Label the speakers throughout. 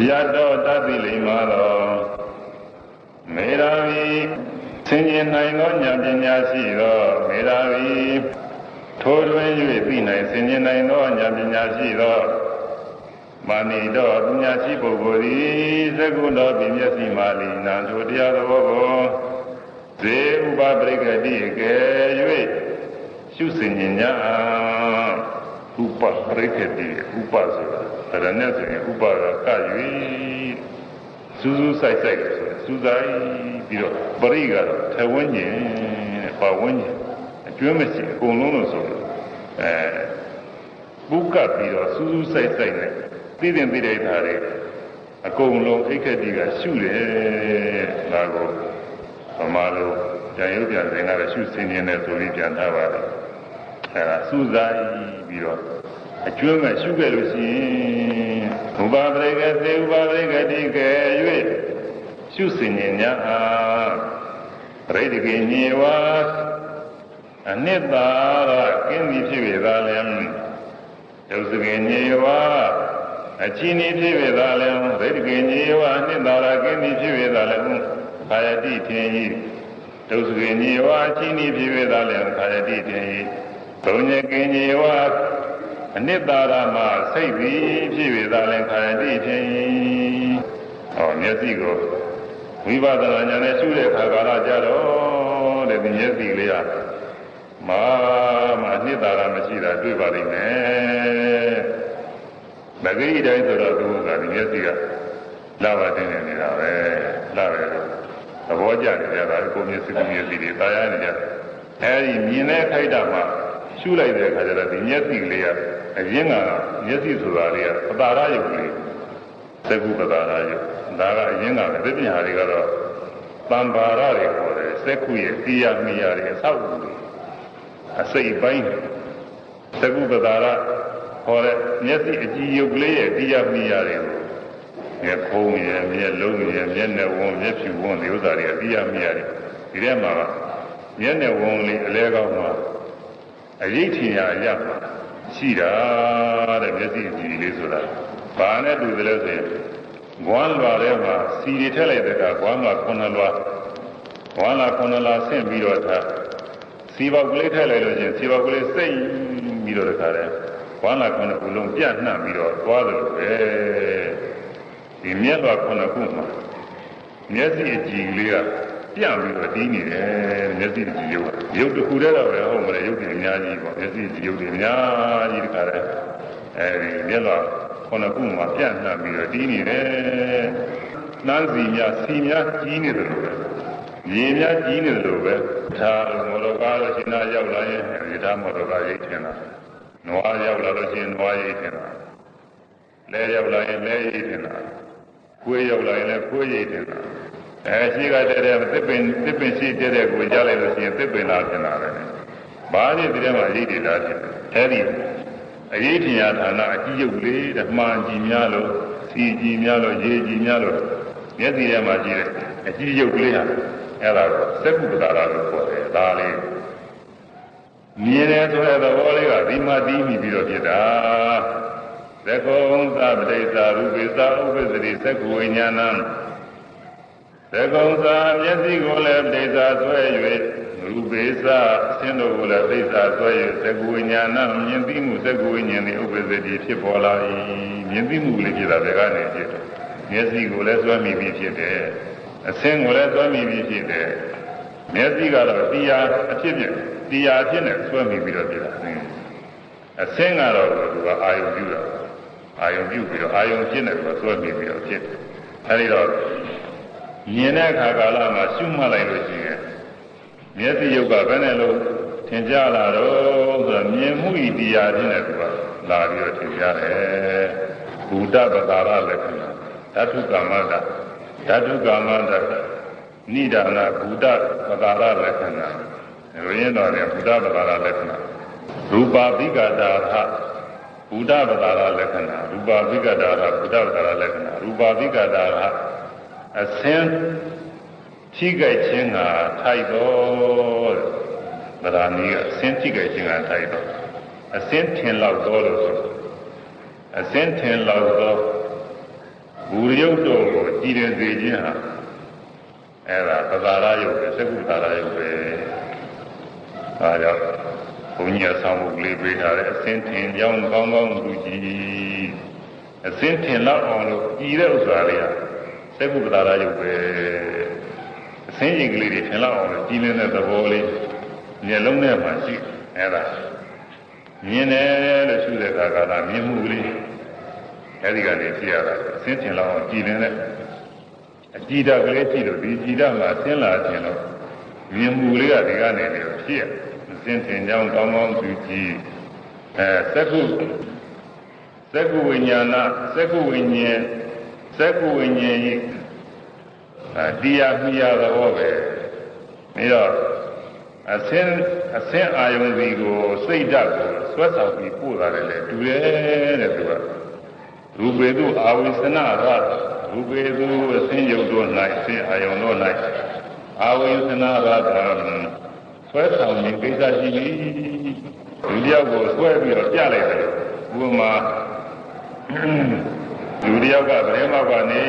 Speaker 1: ဗျာတော်တတ်သိလိမ့်မာတော်မေရာဝီသင်ခြင်းနိုင်သောဉာဏ်ပညာရှိသောမေရာဝီထိုတွင်၍ပြီးနိုင်သင်ခြင်းနိုင်သောဉာဏ်ပညာရှိသောမာနိတော်ပညာရှိပုဂ္ဂိုလ်သည်သကုတော်ပြမျက်စီမာလီနာတို့တရားတော်ကိုဇေဥပပရိကတိအကယ်၍ရှုစင်ဉာဏ်ဥပပရိကတိဥပဆိုတာ ဒါနဲ့ဆိုရင်ဥပကက၍စူးစူးဆိုင်ဆိုင်ဆိုစူးဆိုင်ပြီးတော့ပရိကတော့ထဝင်းကျင်ပါဝင်းကျင်အကျွမ်းမရှိအကုန်လုံးလို့ဆိုလို့အဲပုကပြီးတော့စူးစူးဆိုင်ဆိုင်နဲ့သိတဲ့သိတဲ့ဓာတ်တွေအကုန်လုံးအိက္ခတိကရှုတယ်ဒါကိုဗမာလိုကြံရုပ်ပြန်စဉ်ကလည်းရှုစင်နေတဲ့ဆိုပြီးပြန်ထားပါတယ်အဲဒါစူးဆိုင်ပြီးတော့ အကျွမ်းမဲ့ရှုခဲ့လို့ရှိရင်ဥပါပရိကသေဥပါပရိကတိကဲ၍ရှုစင်ញညာပရိဒိကေညေဝအနှစ်သာရကင်းသည်ဖြစ်၍သာလျှင်ဒုစကေညေဝအချင်းဤဖြစ်၍သာလျှင်ပရိဒိကေညေဝအနှစ်သာရကင်းသည်ဖြစ်၍သာလျှင်ခာယတိထင်၏ဒုစကေညေဝအချင်းဤဖြစ်၍သာလျှင်ခာယတိထင်၏ဘုံညကေညေဝ အနှစ်သာရမှာစိတ်ပြီးဖြစ်၍သာလျှင်ခာယတိထင်၏ဟောမျက်စိကိုဝိပဿနာဉာဏ်နဲ့ရှုတဲ့အခါကာလကြတော့တဲ့ဒီမျက်စိလေးကမာမအနှစ်သာရမရှိတာတွေ့ပါလိမ့်မယ်။မဂရိတိုင်းဆိုတော့သူကဒီမျက်စိကလာပါတင်နေနေတာပဲလာတယ်လို့သဘောကျနေကြတာကိုမျက်စိကိုမျက်စိတွေတာယာနေကြ။အဲဒီမြင်တဲ့ခိုက်တာမှ ရှုလိုက်တဲ့အခါကျတော့ဒီမျက်စိလေးကအရင်ကမျက်စိဆိုတာလေးကပတာရယုတ်လေးသကုပတာရယုတ်ဒါကအရင်ကပဲပြညာတွေကတော့တံပါရတွေခေါ်တယ်စက္ခုရဲ့တိယမိယာတွေအဆောက်အဦတွေအစိတ်ပိုင်းသကုပတာရခေါ်တဲ့မျက်စိအကြည့်ရုပ်ကလေးရဲ့တိယမိယာတွေကိုမျက်ခုံးရဲ့မျက်လုံးရဲ့မျက်နှာဝန်းမျက်ဖြူဝန်းဒီဥစ္စာတွေကတိယမိယာတွေဒီထဲမှာမျက်နှာဝန်းလေးအလဲကောင်းမှာ အရေးထင်ရရမှာရှိတာတဲ့မျက်စိအကြည့်လေးဆိုတာဘာနဲ့တူတယ်လဲဆိုရင်ဂွမ်းလွာထဲမှာစီတွေထည့်လိုက်တဲ့အခါဂွမ်းလွာခုနှစ်လွာဂွမ်းလွာခုနှစ်လွာဆင့်ပြီးတော့ထားစီပေါက်ကလေးထည့်လိုက်လို့ချင်းစီပေါက်ကလေးစိတ်ပြီးတော့တခါတည်းဂွမ်းလွာခုနှစ်ခုလုံးပြန့်နှံ့ပြီးတော့သွားတယ်လို့ပဲဒီမျက်လွာခုနှစ်ခုမှာမျက်စိအကြည့်လေးက ပြန့်ပြီးတော့တီးနေတယ်မျက်စိကြည့်ရုပ်ရုပ်တစ်ခုတည်းတော့ပဲဟုတ်မလဲရုပ်တွေအများကြီးပေါ့မျက်စိကြည့်ရုပ်တွေအများကြီးတခါတည်းအဲဒီမျက်လွာခုနှစ်ခုမှာပြန့်နှံ့ပြီးတော့တီးနေတယ်။နှမ်းစီများစီများကြီးနေတယ်လို့ပဲ။ရေများကြီးနေတယ်လို့ပဲ။ဒါမော်တော်ကားလို့ရှင်နာရောက်လာရင်ဒီသားမော်တော်ကားရိတ်ထင်တာ။နွားရောက်လာလို့ရှင်နွားရိတ်ထင်တာ။လဲရောက်လာရင်လဲရိတ်ထင်တာ။ကိုယ်ရောက်လာရင်လည်းကိုယ်ရိတ်ထင်တာ။ အဲရှိကတည်းကသစ်ပင်သစ်ပင်ရှိတဲ့ကိုကြားလိုက်လို့ရှိရင်သစ်ပင်လာထင်တာပဲ။ဘာလို့ဒီထဲမှာရိတ်တွေလားထင်တယ်။အဲဒီအရေးထင်ရဌာနအကြည့်ရုပ်လေးတမှန်ကြည်များလို့စီကြည်များလို့ရေကြည်များလို့မျက်စိထဲမှာကြည့်တဲ့အကြည့်ရုပ်ကလေးဟာအဲ့ဒါကိုစက္ကုပ္ပတာရလို့ခေါ်တယ်ဒါလေးမြင်တယ်ဆိုတဲ့သဘောလေးကဒီမှာတီးမိပြီးတော့ဖြစ်တာသက္ကုံသပတိသာရူပိသာဥပ္ပစတိသက္ကုဝိညာဏံ သက္ကုံသာမျက်စိကိုလည်းပဋိသာဆွဲ၍ရူပေသအရှင်းတို့ကိုလည်းသိသာဆွဲရသကုဝိညာဏမြင်သိမှုသကုဝိညာဉ်၏ဥပ္ပဇ္ဇတိဖြစ်ပေါ်လာ၏မြင်သိမှုလေးဖြစ်တာဘယ်ကနေဖြစ်တယ်မျက်စိကိုလည်းဆွဲမိပြီးဖြစ်တယ်အဆင်းကိုလည်းဆွဲမိပြီးဖြစ်တယ်မျက်စိကတော့တရားအဖြစ်ဖြစ်တရားအဖြစ်နဲ့ဆွဲမိပြီးတော့ဖြစ်တာအဆင်းကတော့သူကအာယုံပြုတာအာယုံပြုပြီးတော့အာယုံဖြစ်နေတော့ဆွဲမိပြီးတော့ဖြစ်တယ်အဲဒီတော့ မြင်တဲ့အခါကာလမှာရှုမှတ်လိုက်လို့ရှိရင်မျက်စိရုပ်ကဘယ်နဲ့လို့ထင်ကြလာတော့ဆိုတော့မြင်မှုဤတရားချင်းနဲ့သူကလာပြီးတော့ထင်ကြတယ်ဘုဒ္ဓပဒါရလက္ခဏာဓာတုကာမတဓာတုကာမတနိဒာနဘုဒ္ဓပဒါရလက္ခဏာရင်းတော်တယ်ဘုဒ္ဓပဒါရလက္ခဏာရူပါပိကတာဟဘုဒ္ဓပဒါရလက္ခဏာရူပါပိကတာဟဘုဒ္ဓပဒါရလက္ခဏာရူပါပိကတာဟ အစင်းထိကြိုက်ခြင်းကထိုက်တော့ဗราဏီကအစင်းထိကြိုက်ခြင်းကထိုက်တော့အစင်းထင်လောက်တော့လို့ဆိုအစင်းထင်လောက်တော့ဘူရယုတ်တော်ကိုကြည်တယ်စေခြင်းဟာအဲ့ဒါပဇာရယုတ်ပဲသက္ကုသာရယုတ်ပဲအဲဒါကြောင့်ဘုန်းကြီးကဆောင်းဖို့ကလေးပေးထားတယ်အစင်းထင်ကြောင်းကောင်းကောင်းသူကြည်အစင်းထင်လောက်အောင်လို့ကြည်တဲ့ဥစ္စာလေးဟာ သက္ကုသာရယုတ်ပဲအစင်းကြီးကလေးတွေထင်လောက်အောင်လို့ကြည်နေတဲ့သဘောလေးမျက်လုံးထဲမှာရှိအဲ့ဒါမြင်တယ်လို့ရှုတဲ့အခါကလာမြင်မှုကလေးအဲဒီကနေကြည့်ရတာအစင်းထင်လောက်အောင်ကြည်နေတဲ့အကြည်ဓာတ်ကလေးကြည့်လို့ဒီကြည်ဓာတ်မှာဆင်းလာခြင်းလို့မြင်မှုလေးကဒီကနေပြီးဖြစ်ရအစင်းထင်ကြောင်းကောင်းကောင်းသူကြည့်အဲသက္ကုသက္ကုဝိညာဏသက္ကုဝိညာဉ် သက္ကုဝိညာဉ်ဤတရားမြရသဘောပဲပြီးတော့အစင်းအစင်းအာယုန်စီကိုစိတ်ဓာတ်ကိုဆွဲဆောင်ပြီးပို့လာတယ်လေတူတယ်တဲ့သူကရူပေတုအာဝိသနာရရူပေတုအစင်းယုတ်တို့၌အစင်းအာယုန်တို့၌အာဝိသနာရတာဆွဲဆောင်ခြင်းကိစ္စရှိပြီလူတယောက်ကိုဆွဲပြီးတော့ပြလိုက်တယ်ဥပမာ လူတယောက်ကဗရဲမောက်ကနေ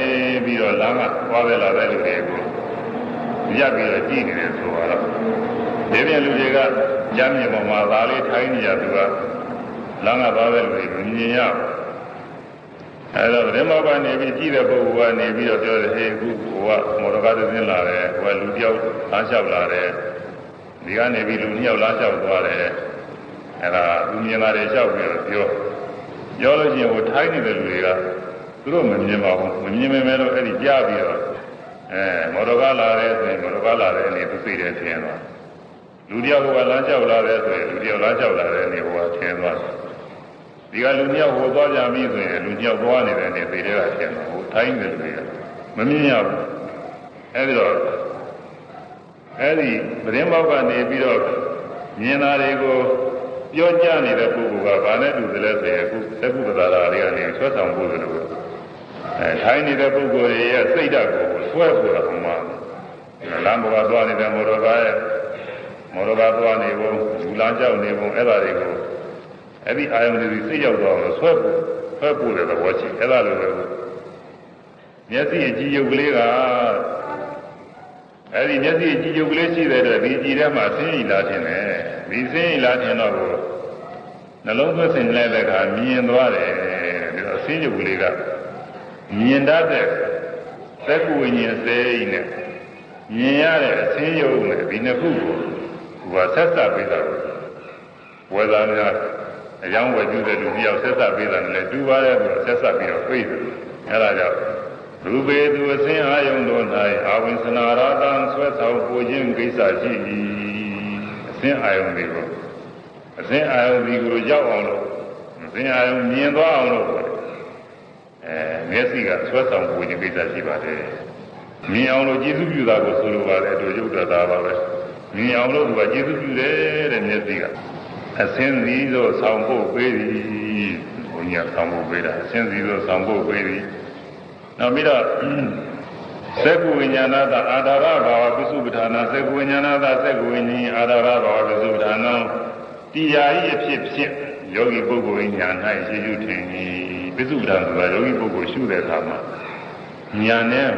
Speaker 1: ပြီးတော့လမ်းကသွားပဲလာတဲ့လူတွေကိုရပ်ပြီးတော့ကြည့်နေတယ်ဆိုတော့ဒီပြင်လူတွေကကြမ်းမြင်ပေါ်မှာဒါလေးထိုင်းနေရသူကလမ်းကသွားတဲ့လူတွေမမြင်ရဘူးအဲတော့ဗရဲမောက်ကနေပြီးကြည့်တဲ့ပုဂ္ဂိုလ်ကနေပြီးတော့ပြောတယ်ဟေးအခုဟိုကမော်တော်ကားသင်းလာတယ်ဟိုကလူတယောက်လမ်းလျှောက်လာတယ်ဒီကနေပြီးလူနှစ်ယောက်လမ်းလျှောက်သွားတယ်အဲဒါသူမြင်လာတယ်လျှောက်ပြီးတော့ပြောပြောလို့ရှိရင်ဟိုထိုင်းနေတဲ့လူတွေကသူ တို့မမြင်ပါဘူးမမြင်မဲမဲတော့အဲ့ဒီကြားပြီးတော့အဲမော်တော်ကားလာတယ်ဆိုရင်မော်တော်ကားလာတယ်အနေသူသိတယ်ထင်တော့လူတယောက်ကလမ်းလျှောက်လာတယ်ဆိုရင်လူတယောက်လမ်းလျှောက်လာတယ်အနေဟိုကထင်သွားဒီကလူတယောက်ဟိုသွားကြပြီဆိုရင်လူတယောက်သွားနေတဲ့အနေသိတဲ့ကထင်တော့ဟိုထိုင်းနေတဲ့လူတွေကမမြင်ရဘူးအဲ့ဒီတော့အဲ့ဒီသတင်းပေါက်ကနေပြီးတော့မြင်တာတွေကိုပြောကြနေတဲ့ပုဂ္ဂိုလ်ကဘာနဲ့တူတယ်လဲဆိုရင်အခုသက္ကုပ္ပဒါရာတွေကနေဆွဲဆောင်ဖို့လို့ အဲထိုင်းနေတဲ့ပုဂ္ဂိုလ်ရဲ့စိတ်ဓာတ်ကိုဆွဲဖို့တော့မှလမ်းပေါ်ကသွားနေတဲ့မော်တော်ကားရဲ့မော်တော်ကားသွားနေပုံလူလမ်းကြောက်နေပုံအဲ့ဒါတွေကိုအဲ့ဒီအာယုန်တွေစိတ်ရောက်တော့ဆွဲဖို့ဆွဲဖို့တဲ့သဘောရှိအဲ့ဒါလိုပဲမျက်စိအကြည့်ရုပ်ကလေးကအဲ့ဒီမျက်စိအကြည့်ရုပ်ကလေးရှိတဲ့အတွက်ဒီကြည့်ထဲမှာဆင်းရီလာခြင်းနဲ့ဒီဆင်းရီလာခြင်းတော့ကိုနှလုံးသွင်းစင်လိုက်တဲ့အခါမြင်သွားတယ်ပြီးတော့ဆင်းရုပ်ကလေးက မြင်တတ်တဲ့သက်ကူဝိညာဉ်စေးနဲ့မြင်ရတဲ့အဆင်းရုပ်နဲ့ဒီနှစ်ခုကိုဟိုကဆက်ဆက်ပေးတာဝေဒနာအယောင်းဝယ်ပြုတဲ့လူတယောက်ဆက်ဆက်ပေးတာနဲ့တူပါတယ်သူဆက်ဆက်ပြီးတော့ပြေးတယ်အဲဒါကြောင့်ရူပေသူအစဉ်အာယုံတို့၌အာဝိသနာရတံဆွဲဆောင်ပူခြင်းကိစ္စရှိ၏အစဉ်အာယုံတွေကိုအစဉ်အာယုံဒီကိုရောက်အောင်လို့အစဉ်အာယုံမြင်သွားအောင်လို့ အဲမျက်စိကဆွဲဆောင်ပူခြင်းကိစ္စရှိပါတယ်မြင်အောင်လို့ကျေစုပြုတာကိုဆိုလိုပါတယ်တို့ရုပ်တတာပါပဲမြင်အောင်လို့သူကကျေစုပြုတယ်တဲ့မျက်စိကအစဉ်စည်းသောဆောင်ဖို့ပေးသည်ဘုရားဆောင်ဖို့ပေးတာအစဉ်စည်းသောဆောင်ဖို့ပေးသည်နောက်ပြီးတော့သက္ကုဝိညာဏသအာဓာရဘာဝပစ္စုပ္ပထာနာသက္ကုဝိညာဏသသက္ကုဝိညာဉ်အာဓာရဘာဝပစ္စုပ္ပထာနာတရားဤအဖြစ်ဖြင့် ယောဂီပုဂ္ဂိုလ်ညာ၌ရှိရှိထင်၏ပစ္စုပ္ပထာဆိုတာယောဂီပုဂ္ဂိုလ်ရှုတဲ့အခါမှာညာနဲ့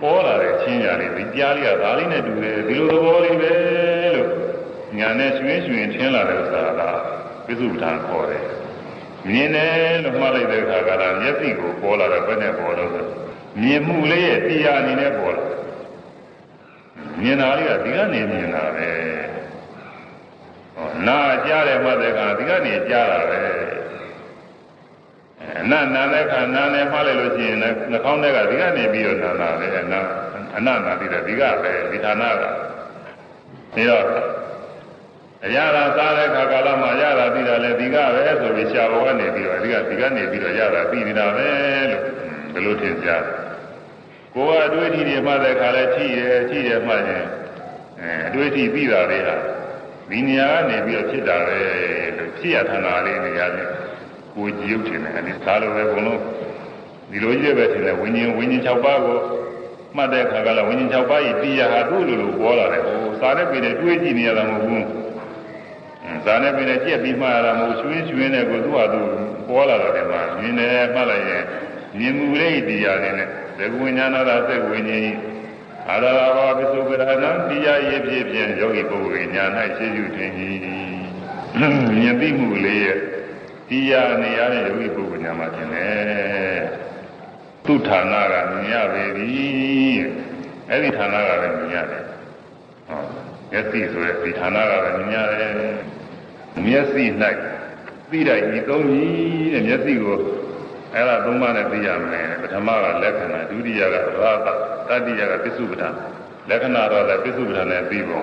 Speaker 1: ပေါ်လာတဲ့ချင်းညာလေးဒီကြားလေးကဒါလေးနဲ့တူတယ်ဒီလိုသဘောလေးပဲလို့ညာနဲ့ရွှင်ရွှင်ထင်းလာတဲ့ဥစ္စာကပစ္စုပ္ပထာခေါ်တယ်မြင်တယ်လို့မှတ်လိုက်တဲ့အခါကလည်းမျက်စိကိုပေါ်လာတဲ့ဘက်နဲ့ပေါ်တော့မြင်မှုလေးရဲ့တရားအနေနဲ့ပေါ်လာမြင်တာလေးကဒီကနေမြင်တာပဲဟော နာကြားတယ်မှတ်တဲ့အခါဒီကနေကြားတာပဲအနနာတဲ့ခါနာနဲ့မှတ်လိုက်လို့ရှိရင်နှာခေါင်းထဲကဒီကနေပြီးတော့နာနာပဲအနအနနာပြီးတော့ဒီကပဲဒီဌာနကပြီးတော့အရာသာစားတဲ့ခါကာလမှာရတာပြီးတာလဲဒီကပဲဆိုပြီးရှားဘောကနေပြီးတော့အဒီကဒီကနေပြီးတော့ရတာပြီးနေတာပဲလို့ဘယ်လိုထင်ကြကိုယ်ကအတွေ့အထိတွေမှတဲ့ခါလဲချိရဲချိရဲမှရင်အဲအတွေ့အထိပြီးတာလေးဟာ ဒီနေရာကနေပြီးတော့ဖြစ်တာပဲလို့ဖြစ်ရထန်တာလေးနေရာချင်းကိုကြည့်ရုပ်ထင်တယ်အဲဒီသားလိုပဲဘုံလုံးဒီလိုကြီးပဲထင်တယ်ဝิญဉ်ဝิญဉ်6ပါးကိုမှတ်တဲ့ခါကလည်းဝิญဉ်6ပါးဤတရားဟာသူ့လိုလိုပေါ်လာတယ်ဟိုစားတဲ့ပြည်နဲ့တွေးကြည့်နေရတာမဟုတ်ဘူးဇာနဲ့ပင်နဲ့ကြက်ပြီးမှရတာမဟုတ်ရွှင်းရွှင်းနဲ့ကိုသူ့ဟာသူပေါ်လာတယ်မှာမြင်တယ်မှတ်လိုက်ရင် မြင်မှုလေးတရားတွေနဲ့သက္ကဝိညာဏသာသက္ကဝိညာဉ် အာရဘာပစ္စုပ္ပဒါနတရားရည်ဖြစ်ဖြင့်ယောဂီပုဂ္ဂိုလ်ညာ၌ရှင်းယူခြင်းဤမြင်သိမှုလေးရဲ့တရားနေရတဲ့ယောဂီပုဂ္ဂိုလ်ညာမှာခြင်းလေသူဌာနကမြင်ရပေသည်အဲ့ဒီဌာနကလည်းမြင်ရတယ်ဟောမျက်စိဆိုတဲ့ဒီဌာနကလည်းမြင်ရတယ်မျက်စိ၌သိတဲ့ဤသုံးကြီးတဲ့မျက်စိကို အဲ့ဒါသုံးပါးနဲ့သိရမယ်ပထမကလက္ခဏာဒုတိယကရာသတတိယကပစ္စုပ္ပန်လက္ခဏာတော့လည်းပစ္စုပ္ပန်နဲ့သိပုံ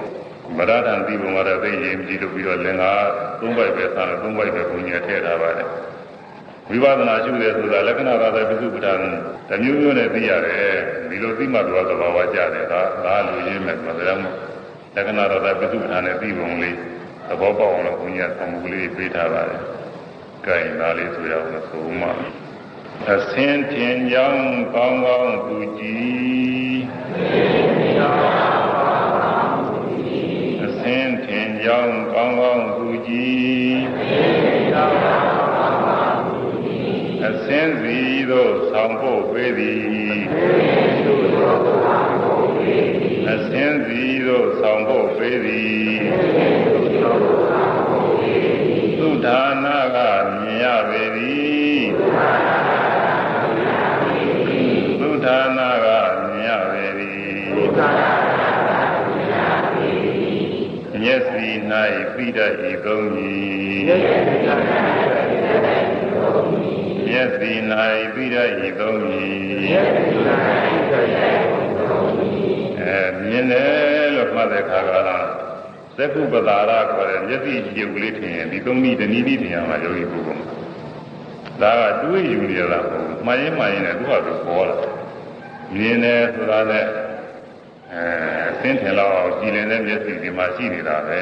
Speaker 1: မရဒံသိပုံကတော့သိရင်ကြည့်လို့ပြီးတော့လင်္ကာသုံးပိုက်ပဲဆန်းလို့သုံးပိုက်ပဲဘုံကြီးထည့်ထားပါတယ်ဝိပဿနာရှုတယ်ဆိုတာလက္ခဏာသာတဲ့ပစ္စုပ္ပန်တမျိုးမျိုးနဲ့သိရတယ်ဒီလိုသိမှတော့သဘာဝကျတယ်ဒါဒါလူရင်းမဲ့ဆိုတော့လက္ခဏာသာတဲ့ပစ္စုပ္ပန်နဲ့သိပုံလေးသဘောပေါက်အောင်လို့ဘုန်းကြီးကသံဃာလေးပေးထားပါတယ်။ကြိုင်သားလေးဆိုရအောင်ဆိုမှ အစင်းထင်ကြောင်းကောင်းကောင်းသူကြည်အစင်းထင်ကြောင်းကောင်းကောင်းသူကြည်အစင်းစီတို့ဆောင်ဖို့ပေးသည်အစင်းစီတို့ဆောင်ဖို့ပေးသည်သုဌာနကမြင်ရပေသည်သုဌာနကမြင်ရပေသည်မျ က်စိ၌ပိဋကဤသုံးကြီးမျက်စိ၌ပိဋကဤသုံးကြီးအဲမြင်တယ်လို့မှတ်တဲ့ခါကသက္ကုပဒါရခေါ်တဲ့မျက်စိကြည့်ုပ်လေးထင်ရင်ဒီသုံးနည်းတနည်းနည်းထင်ရမှာယောဂီပုဂ္ဂိုလ်ဒါကတွေးယူရတာမဟုတ်မှန်ရင်မှန်ရင်လည်းသူ့ဟာသူပေါ်လာမြင်တယ်ဆိုတာနဲ့အဲ သင်ထင်တော့ကြည်လင်တဲ့မျက်စိဒီမှာရှိနေတာပဲ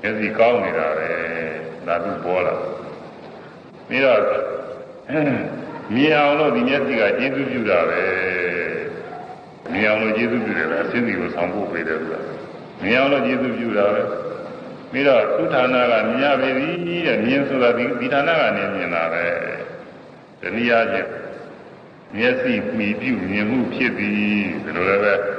Speaker 1: မျက်စိကောင်းနေတာပဲဒါသူပေါ်လာပြီးတော့မြင်အောင်လို့ဒီမျက်စိကကျေးဇူးပြုတာပဲမြင်အောင်လို့ကျေးဇူးပြုတယ်လားအစင်းစီကိုဆောင်ဖို့ပေးတယ်ဆိုတာမြင်အောင်လို့ကျေးဇူးပြုတာပဲပြီးတော့သူဌာနကမြင်ရပြီတဲ့မြင်ဆိုတာဒီဒီဌာနကနေမြင်တာပဲတနည်းအားဖြင့်မျက်စိမှီပြုမြင်မှုဖြစ်သည်ဒီလိုလည်းပဲအ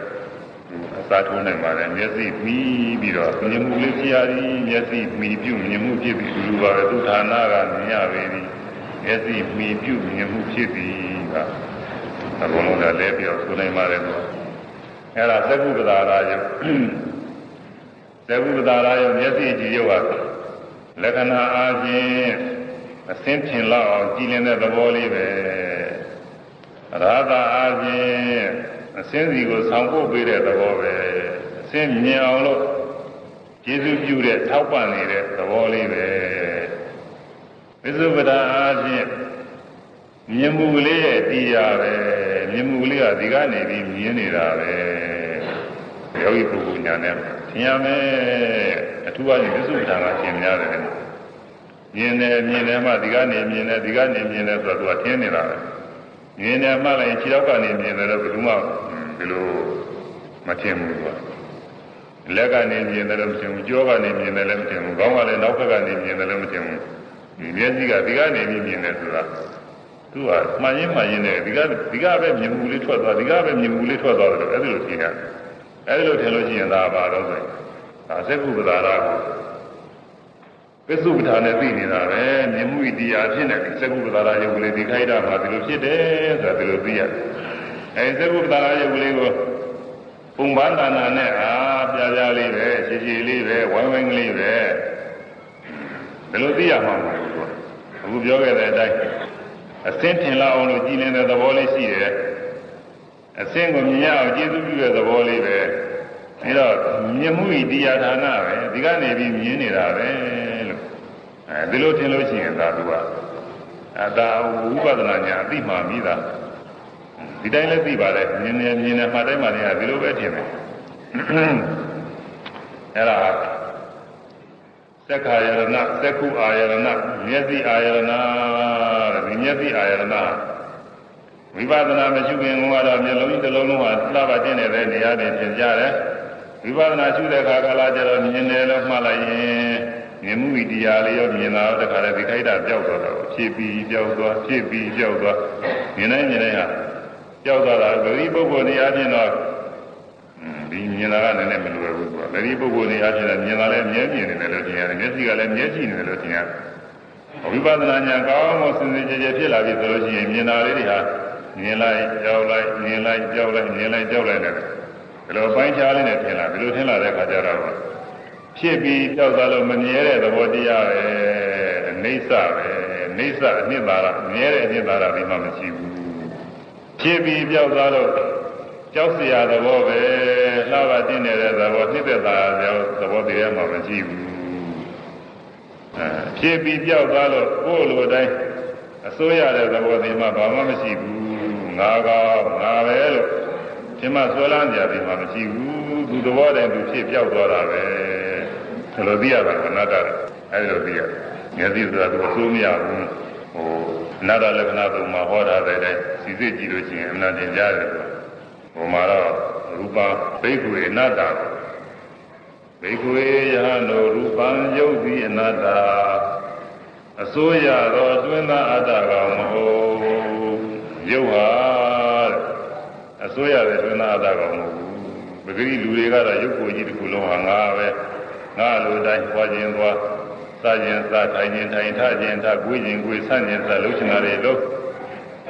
Speaker 1: စာထိုးနိုင်ပါလေမျက်စိမှီပြီးတော့မြင်မှုလေးဖြစ်ရသည်မျက်စိမှီပြုမြင်မှုဖြစ်ပြီးဒီလိုပါပဲသူဌာနကမြင်ရပြီမျက်စိမှီပြုမြင်မှုဖြစ်သည်ကအကုန်လုံးကလဲပြောဆိုနိုင်ပါတယ်ကွာအဲ့ဒါသက္ကုပ္ပဒါရာယုသက္ကုပ္ပဒါရာယုမျက်စိကြည့်ရုပ်ဟာလက္ခဏာအားဖြင့်အစင်းထင်လောက်အောင်ကြည်လင်တဲ့သဘောလေးပဲရာသာအားဖြင့် အစင်းစီကိုဆောင်ဖို့ပေးတဲ့သဘောပဲအစင်းမြင်အောင်လို့ကျေစုပြုတဲ့ထောက်ပံ့နေတဲ့သဘောလေးပဲဝိသုပ္ပဒါအားဖြင့်မြင်မှုလေးရဲ့တရားပဲမြင်မှုလေးကဒီကနေပြီးမြင်နေတာပဲယောဂီပုဂ္ဂိုလ်ညာနဲ့သင်ရမယ်အထူးအချင်းဝိသုပ္ပဒါကသင်များတယ်မြင်တယ်မြင်တယ်မှဒီကနေမြင်တယ်ဒီကနေမြင်တယ်ဆိုတော့သူကထင်းနေတာပဲမြင်တယ်မှလည်းခြေတော့ကနေမြင်တယ်တော့ဘယ်သူမှ ဒီလိုမထင်ဘူးကွာလက်ကနေမြင်တယ်လည်းမထင်ဘူးကြောကနေမြင်တယ်လည်းမထင်ဘူးခေါင်းကလည်းနောက်ဘက်ကနေမြင်တယ်လည်းမထင်ဘူးဒီမျက်စိကဒီကနေပြီးမြင်တယ်ဆိုတာသူကမှန်ရင်မှန်ရင်လည်းဒီကဒီကပဲမြင်မှုလေးထွက်သွားဒီကပဲမြင်မှုလေးထွက်သွားတယ်လို့အဲ့ဒီလိုထင်ရတယ်အဲ့ဒီလိုထင်လို့ရှိရင်ဒါပါတော့ဆိုရင်ဒါသက္ကုပ္ပဒါရကိုပစ္စုပ္ပန်နဲ့သိနေတာပဲမြင်မှုဤတရားဖြစ်နေပြီသက္ကုပ္ပဒါရယုတ်ကလေးဒီခိုက်တာမှာဒီလိုဖြစ်တယ်ဆိုတာဒီလိုသိရတယ် အဲသက္ကုပ္ပဒါရယုတ်ကလေးကိုပုံပန်းတဏ္ဍာနဲ့အာပြားပြားလေးပဲခြေခြေလေးပဲဝိုင်းဝိုင်းကလေးပဲဒီလိုသိရမှာမဟုတ်ဘူးအခုပြောခဲ့တဲ့အတိုင်းအစင်းထင်လာအောင်လို့ကြည်နေတဲ့သဘောလေးရှိတယ်အစင်းကိုမြင်ရအောင်ကျေးဇူးပြုတဲ့သဘောလေးပဲအဲတော့မြင်မှုဤတရားဌာနပဲဒီကနေပြီးမြင်နေတာပဲလို့အဲဒီလိုထင်လို့ရှိရင်သာသူကအတာဝိပဿနာညာအသိမှမိတာ ဒီတိုင်းလည်းသိပါတယ်မြင်နေမြင်နေမှတိုင်းမှလည်းဒီလိုပဲထင်တယ်အဲဒါသက္ခာယရဏသက္ခုအာယရဏမျက်စိအာယရဏတဲ့ဒီမျက်စိအာယရဏဝိပဿနာမရှိခင်ကတော့မျက်လုံးကြီးတစ်လုံးလုံးဟာလှပတင်နေတဲ့နေရာတွေသင်ကြတယ်ဝိပဿနာရှုတဲ့အခါကလာကျတော့မြင်တယ်လို့မှတ်လိုက်ရင်မြင်မှုဤတရားလေးရောမြင်တာတခါတည်းဒီခိုက်တာပျောက်သွားတော့ဖြစ်ပြီးပျောက်သွားဖြစ်ပြီးပျောက်သွားမြင်တိုင်းမြင်တိုင်းဟာ ပျောက်သွားတာဂရိပုဂ္ဂိုလ်နေအချင်းတော့ဒီမြင်တာကလည်းမလွယ်ဘူးကွာဂရိပုဂ္ဂိုလ်နေအချင်းတော့မြင်တာလည်းမြဲမြင်နေတယ်လို့ထင်ရတယ်မျက်စိကလည်းမျက်ကြည့်နေတယ်လို့ထင်ရတယ်ဝိပဿနာဉာဏ်ကောင်းမှစင်စင်ကြယ်ကြယ်ဖြစ်လာပြီဆိုလို့ရှိရင်မြင်တာလေးတွေဟာမြင်လိုက်ကြောက်လိုက်မြင်လိုက်ကြောက်လိုက်မြင်လိုက်ကြောက်လိုက်တယ်ဘယ်လိုပိုင်းခြားလေးနဲ့ထင်လာဘယ်လိုထင်လာတဲ့ခါကျတော့ဖြစ်ပြီးကြောက်သွားလို့မမြဲတဲ့သဘောတရားပဲအိဋ္ဌပဲအိဋ္ဌအနှစ်သာရမြဲတဲ့အနှစ်သာရဒီမှမရှိဘူး ဖြစ်ပြီးကြောက်သွားလို့ကြောက်เสียသဘောပဲလှပါတင်းနေတဲ့သဘောနှစ်သက်တာကြောက်သဘောတရားမှမရှိဘူးအဲဖြစ်ပြီးကြောက်သွားလို့ကိုယ်လိုတိုင်းအစိုးရတဲ့သဘောဒီမှဘာမှမရှိဘူးငါကငါပဲလို့ဒီမှာဆွဲလန်းကြတယ်မှမရှိဘူးသူသဘောတည်းသူဖြစ်ပြောက်သွားတာပဲဒါလိုသိရတာကအနတ္တအဲဒီလိုသိရတယ်မျက်စိဆိုတာသူအဆိုးမရဘူး ဟိုအနတ္တလက္ခဏာသုံးမှာဟောတာတဲ့တိုင်းစီစစ်ကြည့်လို့ရှိရင်အနတ္တကြားတယ်ဆိုဟိုမှာတော့ရူပဘိက္ခုအနတ္တဘိက္ခုယဟန်တို့ရူပံယုတ်တိအနတ္တအစိုးရသောအတွင်းသားအတ္တကောင်မဟုတ်ရုပ်ဟာအစိုးရတဲ့အတွင်းသားအတ္တကောင်မဟုတ်ပဂရိလူတွေကတော့ရုပ်ကိုကြီးတစ်ခုလုံးဟာငါပဲငါလိုတိုင်းပွားခြင်းသွား စားခြင်းစားထိုင်ခြင်းထိုင်ထခြင်းထကိုယ်ခြင်းကိုယ်ဆန့်ခြင်းဆန့်လှုပ်ရှင်တာတွေလို့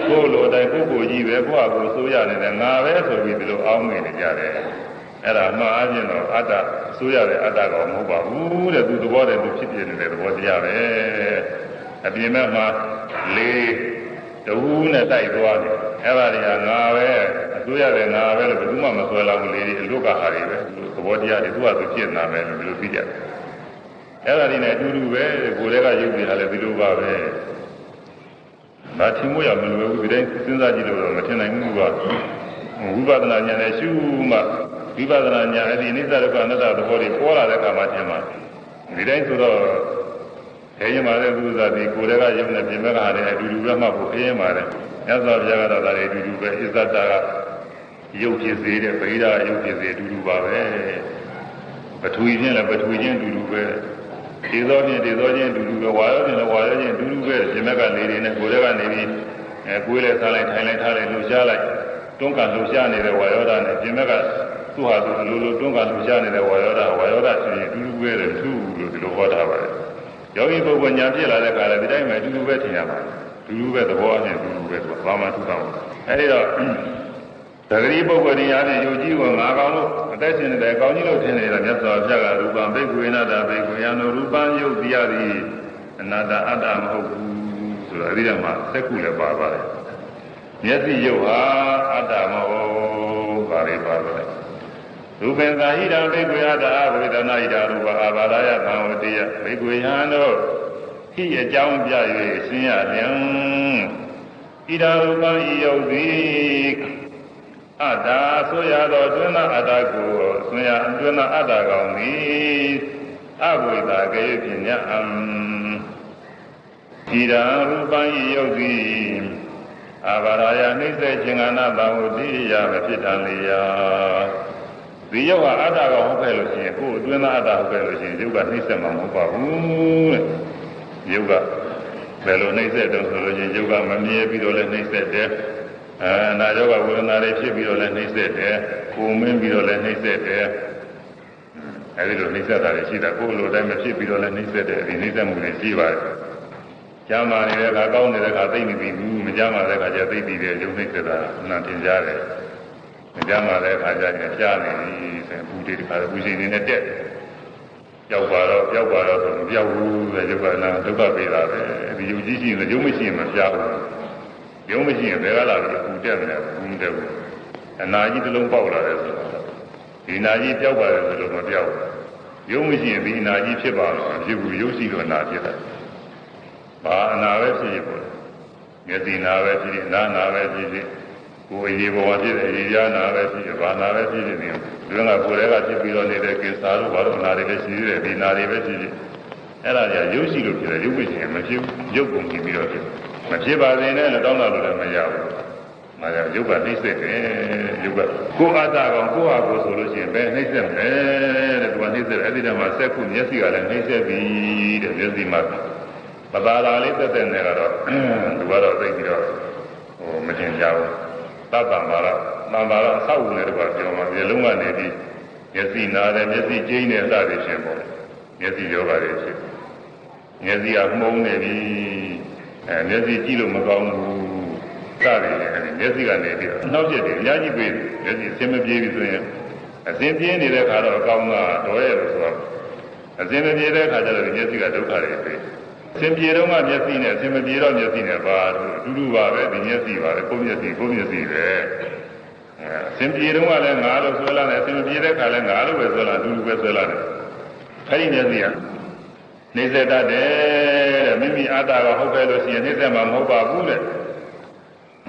Speaker 1: ကိုယ်လိုတိုင်းကိုယ်ကိုကြီးပဲကိုယ့်အကိုဆိုးရနေတယ်ငါပဲဆိုပြီးဒီလိုအောင်းနေကြတယ်အဲ့ဒါမှအားဖြင့်တော့အတ္တဆိုးရတဲ့အတ္တကောင်မဟုတ်ပါဘူးတဲ့သူသဘောတည်းသူဖြစ်ပြနေတဲ့သဘောတရားပဲအပြင်ဘက်မှာလေးတူးနဲ့တိုက်သွားတယ်အဲ့ဒါတွေကငါပဲအစိုးရတဲ့ငါပဲလို့ဘယ်သူမှမဆွဲလောက်ဘူးလေအလုကဟာတွေပဲသဘောတရားတွေသူကသူဖြစ်နာမယ်လို့ဒီလိုသိကြတယ် အဲ့ဒါတွေနဲ့အတူတူပဲကိုယ်တည်းကရုပ်နေတာလည်းဒီလိုပါပဲဒါထင်မို့ရမလို့ဘူးဒီတိုင်းစဉ်းစားကြည့်လို့တော့မထင်နိုင်ဘူးကဝိပဿနာဉာဏ်နဲ့ရှုမှဝိပဿနာဉာဏ်အဲ့ဒီအနိစ္စဒုက္ခအနတ္တသဘောတွေပေါ်လာတဲ့အခါမှာထင်မှာဒီတိုင်းဆိုတော့ခဲရင်ပါတယ်သူစားဒီကိုယ်တည်းကရုပ်နဲ့ပြင်မဲ့ကဟာတွေအတူတူပဲမှဖို့ခဲရင်ပါတယ်မြတ်စွာဘုရားကတော့ဒါတွေအတူတူပဲဣဇတကရုပ်ဖြစ်စေတဲ့ဗိဓာရုပ်ဖြစ်စေအတူတူပါပဲပထဝီချင်းလည်းပထဝီချင်းအတူတူပဲ ဒီသောချင်းဒီသောချင်းအတူတူပဲဝါရောချင်းလည်းဝါရောချင်းအတူတူပဲပြင်မဲ့ကနေနေနဲ့ကိုယ်တည်းကနေပြီးအဲကိုယ်လည်းစားလိုက်ထိုင်လိုက်ထားလိုက်လှူရှားလိုက်တွန်းကန်လှူရှားနေတဲ့ဝါရောဓာနဲ့ပြင်မဲ့ကသူ့ဟာသူလိုလိုတွန်းကန်လှူရှားနေတဲ့ဝါရောဓာဝါရောဓာဆိုရင်အတူတူပဲလေသူ့လို့ဒီလိုဟောထားပါတယ်ယောဂီပုဂ္ဂိုလ်ညာပြည့်လာတဲ့အခါလည်းဒီတိုင်းပဲအတူတူပဲထင်ရပါတယ်အတူတူပဲသဘောအချင်းအတူတူပဲသူကဘာမှထူတာမဟုတ်အဲဒီတော့ သဂရီပုဂ္ဂိုလ်တရားနဲ့ယုံကြည်ကိုငါကောင်လို့အသက်ရှင်နေတယ်ကောင်းကြီးလို့ထင်နေတာမြတ်စွာဘုရားကရူပံဘိက္ခုဝေနတာဘိက္ခုယံတို့ရူပံယုတ်တရားသည်အနာတ္တအတ္တမဟုတ်ဘူးဆိုတော့အဲဒီကမှစက္ခုလည်းပါပါတယ်မျက်စိယုတ်ဟာအတ္တမဟုတ်ပါလေပါပါတယ်ရူပင်သာဟိတံဘိက္ခုယတာဝေဒနာဟိတာရူပအာဘာဒယသံဝတိယဘိက္ခုယံတို့ဟိအကြောင်းပြ၍ရှင်းရလျင်ဣဒာရူပံဤယုတ်သည် အတ္တဆိုရသောအတွင်းသားအတ္တကိုဆွေရအတွင်းသားအတ္တကောင်သည်အဝိဒါကေဖြင့်ညံဣဒာရူပံဤယုတ်သည်အဘာရာယနှိမ့်ဆက်ခြင်းကနာတဝတိယမဖြစ်တန်လျာဒီယုတ်ကအတ္တကောင်ဟုတ်ခဲ့လို့ရှိရင်ကိုယ်အတွင်းသားအတ္တဟုတ်ခဲ့လို့ရှိရင်ယုတ်ကနှိမ့်ဆက်မှာမဟုတ်ပါဘူးတဲ့ယုတ်ကဘယ်လိုနှိမ့်ဆက်တော့ဆိုလို့ချင်းယုတ်ကမမြဲပြီးတော့လည်းနှိမ့်ဆက်တယ် အဲနာယောဂဝေဒနာတွေဖြစ်ပြီးတော့လည်းနှိမ့်ဆက်တယ်ကိုမင်းပြီးတော့လည်းနှိမ့်ဆက်တယ်အဲဒီလိုနှိမ့်ဆက်တာတွေရှိတာကိုယ်လိုတိုင်းမဖြစ်ပြီးတော့လည်းနှိမ့်ဆက်တယ်ဒီနှိမ့်ဆက်မှုတွေရှိပါတယ်ကျမ်းမာနေတဲ့အခါကောင်းနေတဲ့အခါသိမပြီးဘူးမကျမ်းမာတဲ့အခါကျသိပြီးတဲ့ယုံနှိမ့်ဆက်တာအနာတင်ကြတယ်မကျမ်းမာတဲ့အခါကျရင်ကြားနေပြီဆိုရင်ဘူးတွေတခါဘူးရှိနေနဲ့တက်တယ်ကြောက်ပါတော့ကြောက်ပါတော့ဆိုမပြောက်ဘူးတဲ့ယုတ်ကနာဒုက္ခပေးတာပဲဒီယုတ်ကြီးရှိရင်ယုံမရှိရင်မပြောက်ဘူး ယုံမရှိရင်ဘယ်ကလာပြီးပူတက်နေလဲဘူးမတက်ဘူးအနာကြီးတစ်လုံးပေါက်လာတယ်ဆိုတော့ဒီနာကြီးပြောက်ပါတယ်ဆိုလို့မပြောက်ဘူးယုံမရှိရင်ဒီအနာကြီးဖြစ်ပါတော့မဖြစ်ဘူးယုတ်ရှိလို့အနာဖြစ်တာဘာအနာပဲဖြစ်ဖြစ်ပေါ့မျက်စိနာပဲဖြစ်ဖြစ်နားနာပဲဖြစ်ဖြစ်ကိုယ်ရေပေါ်ဖြစ်တဲ့ရေရနာပဲဖြစ်ဖြစ်ဘာနာပဲဖြစ်ဖြစ်နေတွင်းကကိုယ်တည်းကဖြစ်ပြီးတော့နေတဲ့ကိစ္စတို့ဘာလို့နာတွေလည်းရှိသေးတယ်ဒီနာတွေပဲဖြစ်ဖြစ်အဲ့ဒါကြီးရုပ်ရှိလို့ဖြစ်တယ်ရုပ်မရှိရင်မဖြစ်ဘူးရုပ်ကုန်ပြီးတော့ဖြစ် မဖြစ်ပါစေနဲ့လည်းတောင်းတာလို့လည်းမရဘူးငဒါကြောင့်ယုတ်ကနှိမ့်ဆက်တယ်ယုတ်ကကိုယ်အတ္တကောင်ကိုယ့်ဟာကိုယ်ဆိုလို့ရှိရင်ဘယ်နှိမ့်ဆက်မလဲတဲ့သူကနှိမ့်ဆက်တယ်အဲ့ဒီတည်းမှာစက်ခုမျက်စိကလည်းနှိမ့်ဆက်ပြီတဲ့မျက်စိမှာပတာလာလေးတက်တဲ့နေကတော့သူကတော့သိပြီးတော့ဟိုမတင်ကြဘူးသတ္တမာရသံသာရအဆောက်အဦနဲ့တကွာပြောမှာမျိုးလုံးကနေပြီးမျက်စိနာတယ်မျက်စိကျိန်းတယ်စသည်ဖြင့်ပေါ့မျက်စိယောဂတွေဖြစ်မျက်စိကမှုံးနေပြီ အဲမျက်စိကြည့်လို့မကောင်းဘူးစတယ်လေမျက်စိကနေပြီးတော့နှောက်ရက်တယ်အများကြီးပြေးမျက်စိအစင်မပြေးပြီဆိုရင်အစင်ပြေးနေတဲ့ခါတော့အကောင်းကတော်ရဲ့လို့ဆိုတော့အစင်မပြေးတဲ့ခါကျတော့မျက်စိကဒုက္ခတွေပြေးအစင်ပြေတော့မှမျက်စိနဲ့အစင်မပြေတော့မျက်စိနဲ့ပါအတူတူပါပဲဒီမျက်စိပါပဲကိုယ်မျက်စိကိုယ်မျက်စိပဲအဲအစင်ပြေတော့ကလည်းငါလို့ဆွဲလာတယ်အစင်မပြေတဲ့ခါလည်းငါလို့ပဲဆွဲလာတူတူပဲဆွဲလာတယ်အဲ့ဒီမျက်စိကနေစေတတ်တယ် တဲ့မိမိအတ္တကဟုတ်တယ်လို့ရှိရင်နေစေမှာမဟုတ်ပါဘူးတဲ့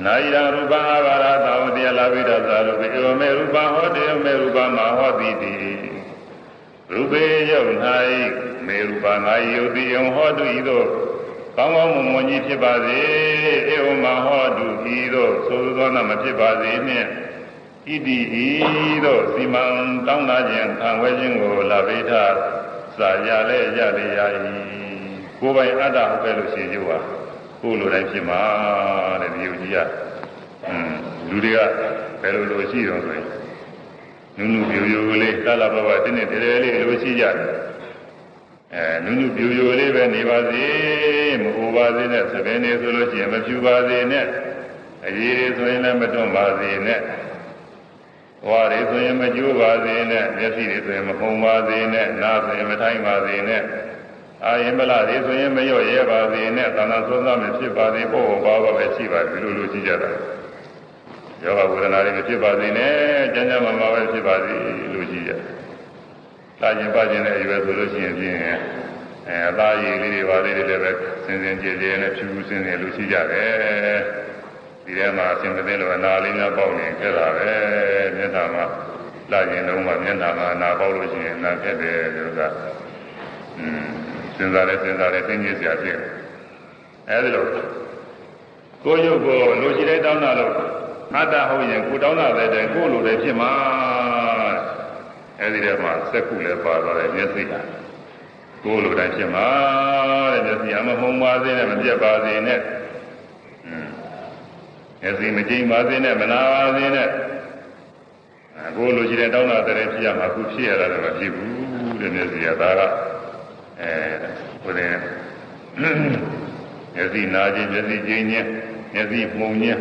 Speaker 1: နာယိရရူပံအာဘာရသာဝတိယလာဘိဒသာလို့ဧဝမေရူပံဟောတေဧဝမေရူပံမဟောတိတိရူပေယုတ်၌မေရူပံငါယုတ်တိယံဟောတုဤသို့ကောင်းကောင်းမွန်မွန်ကြီးဖြစ်ပါစေဧဝမဟောတုဤသို့သို့သောနာမဖြစ်ပါစေနှင့်ဣတိဤသို့စီမံတောင်းလာခြင်းခံဝဲခြင်းကိုလာဘိဒစာရလဲရလေရ၏ ကိုယ်ပိုင်အတ္တဟုတ်ပဲလို့ရှိကြပါကိုယ်လိုတိုင်းဖြစ်မှာတဲ့ဒီယုတ်ကြီးကอืมလူတွေကဘယ်လိုလိုရှိတော့ဆိုရင်နုနုပြိုပြိုလေးသလာဘဘတင်းနဲ့တည်းလေးလိုရှိကြတယ်အဲနုနုပြိုပြိုလေးပဲနေပါစေမအိုပါစေနဲ့သဘင်နေဆိုလို့ရှိရင်မဖြူပါစေနဲ့အရေးတွေဆိုရင်လည်းမတွန့်ပါစေနဲ့ဝါတွေဆိုရင်မကျိုးပါစေနဲ့မျက်စိတွေဆိုရင်မဟုံပါစေနဲ့နားဆိုရင်မထိုင်ပါစေနဲ့ အာယင်မလားတွေဆိုရင်မလျော့ရဲပါစေနဲ့သံသာသုံးသားမဖြစ်ပါစေပေါ့ဘာပါပဲရှိပါဒီလိုလိုရှိကြတာယောဂဝေဒနာတွေမဖြစ်ပါစေနဲ့ကျမ်းကျမ်းမာမာပဲဖြစ်ပါစေလို့ရှိကြတာကျင်ပါခြင်းနဲ့အရွယ်ဆိုလို့ရှိရင်ဖြင့်အဲအသားရည်လေးတွေပါလေးတွေလည်းပဲစင်စင်ကြည်ကြည်နဲ့ဖြူဖြူစင်စင်လို့ရှိကြတယ်ဒီထဲမှာအစဉ်မသိလို့အနာလေးများပေါက်နေခဲ့တာပဲမျက်နှာမှာလာရင်လုံးမှာမျက်နှာမှာအနာပေါက်လို့ရှိရင်နာဖြစ်တယ်လို့ကอืม စဉ်းစားလဲစဉ်းစားလဲသိဉ္ဇစရာဖြစ်အဲဒီလိုကိုယ်ရုပ်ကိုလူရှိတဲ့တောင်းတာလို့အတ္တဟုတ်ရင်ကိုတောင်းတာတဲ့တိုင်ကိုလိုတယ်ဖြစ်မှာအဲဒီထဲမှာစက်ခုလည်းပါသွားတယ်မျက်စိကကိုလိုတိုင်းဖြစ်မှာတဲ့မျက်စိအမဟုံပါစေနဲ့မပြတ်ပါစေနဲ့อืมမျက်စိမကြိမ်ပါစေနဲ့မနာပါစေနဲ့ကိုလိုရှိတဲ့တောင်းတာတဲ့ဖြစ်ရမှာခုဖြစ်ရတာလည်းမဖြစ်ဘူးတဲ့မျက်စိကဒါက အဲဟိုတဲ့မျက်စိနာခြင်းမျက်စိကျင်းခြင်းမျက်စိမှုံခြင်း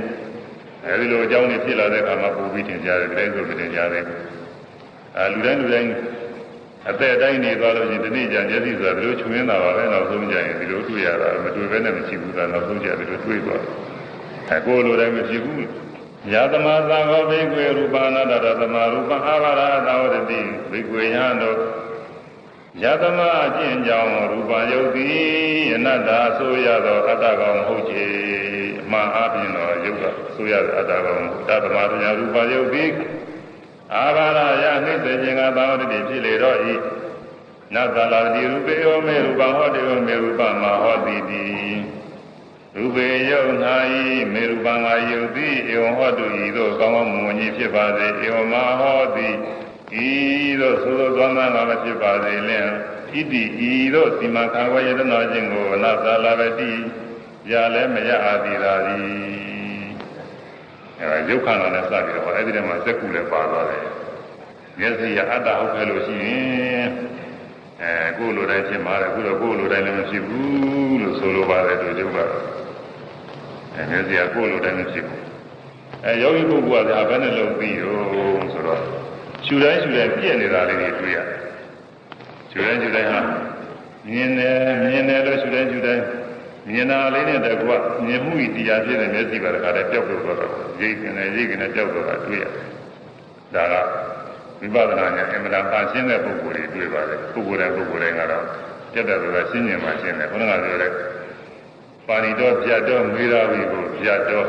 Speaker 1: အဲဒီလိုအကြောင်းတွေဖြစ်လာတဲ့အခါမှာပူပြီးထင်ရှားတယ်ဒီတိုင်းဆိုထင်ရှားတယ်အဲလူတိုင်းလူတိုင်းအသက်အတိုင်းနေသွားလို့ရှိရင်ဒီနေ့ကျမျက်စိဆိုတာဒီလိုချွင်းတာပါပဲနောက်ဆုံးကျရင်ဒီလိုတွေ့ရတာမတွေ့ဘဲနဲ့မရှိဘူးသားနောက်ဆုံးကျဒီလိုတွေ့သွားတယ်အဲကိုယ်လိုတိုင်းမရှိဘူးယသမသံဃောဘိကွေရူပနာတရသမရူပအာဘာရသာဝတတိဘိကွေယံတို့ ယသမအကျင့်ကြောင့်ရူပယုတ်သည်အနတ္တဆိုရသောအတ္တကောင်ဟုတ်ချေအမှန်အပြင်တော့ယုတ်ကဆိုရသောအတ္တကောင်တသမရရူပယုတ်သည်အာဘာရယနှိမ့်စေခြင်းကသာဝတ္တိဖြစ်လေတော့ဤနတ္တလာတိရူပေယောမေရူပဟောတေယောမေရူပမဟောတိတိရူပေယုတ်၌မေရူပငါယုတ်သည်ဧဝံဟောတုဤသို့ကောင်းကောင်းမွန်မွန်ကြီးဖြစ်ပါစေဧဝမဟောတိ ဤသို့သို့သောသောနာငါမဖြစ်ပါစေလင်ဣတိဤသို့စီမံခံဝရတနာခြင်းကိုအနာသာလာပတိရလည်းမရအာတိရာသည်အဲရုပ်ခန္ဓာနဲ့စပြီးတော့အဲဒီထဲမှာစက်ကူလည်းပါသွားတယ်မျက်စိရအတ္တဟုတ်ခဲ့လို့ရှိရင်အဲကိုယ်လိုတိုင်းဖြစ်မှာလေအခုတော့ကိုယ်လိုတိုင်းလည်းမဖြစ်ဘူးလို့ဆိုလိုပါတယ်တို့ရုပ်ကတော့အဲမျက်စိကကိုယ်လိုတိုင်းမဖြစ်ဘူးအဲယောဂီပုဂ္ဂိုလ်ကဒါဘယ်နဲ့လုပ်ပြီးရောဆိုတော့ ရှူတိုင်းရှူတိုင်းပြည့်နေတာလေးတွေတွေ့ရတယ်ရှူတိုင်းရှူတိုင်းဟာမြင်တယ်မြင်တယ်လို့ရှူတိုင်းရှူတိုင်းမြင်တာလေးနဲ့တကွမြင်မှုဤတရားဖြစ်တဲ့မျက်စိပါတခါတည်းပျောက်လို့တော့ရိတ်ကနေရိတ်ကနေပျောက်တော့တာတွေ့ရတယ်ဒါကဝိပဿနာဉာဏ်အမှန်တရားပါရှင်းတဲ့ပုဂ္ဂိုလ်တွေတွေ့ပါတယ်ပုဂ္ဂိုလ်တိုင်းပုဂ္ဂိုလ်တိုင်းကတော့ပြတ်တယ်ဆိုတာရှင်းဉာဏ်မှရှင်းတယ်ဘုရားကပြောတဲ့ပါဏိတော်ပြတ်တော်မေးရာဝီကိုပြတ်တော်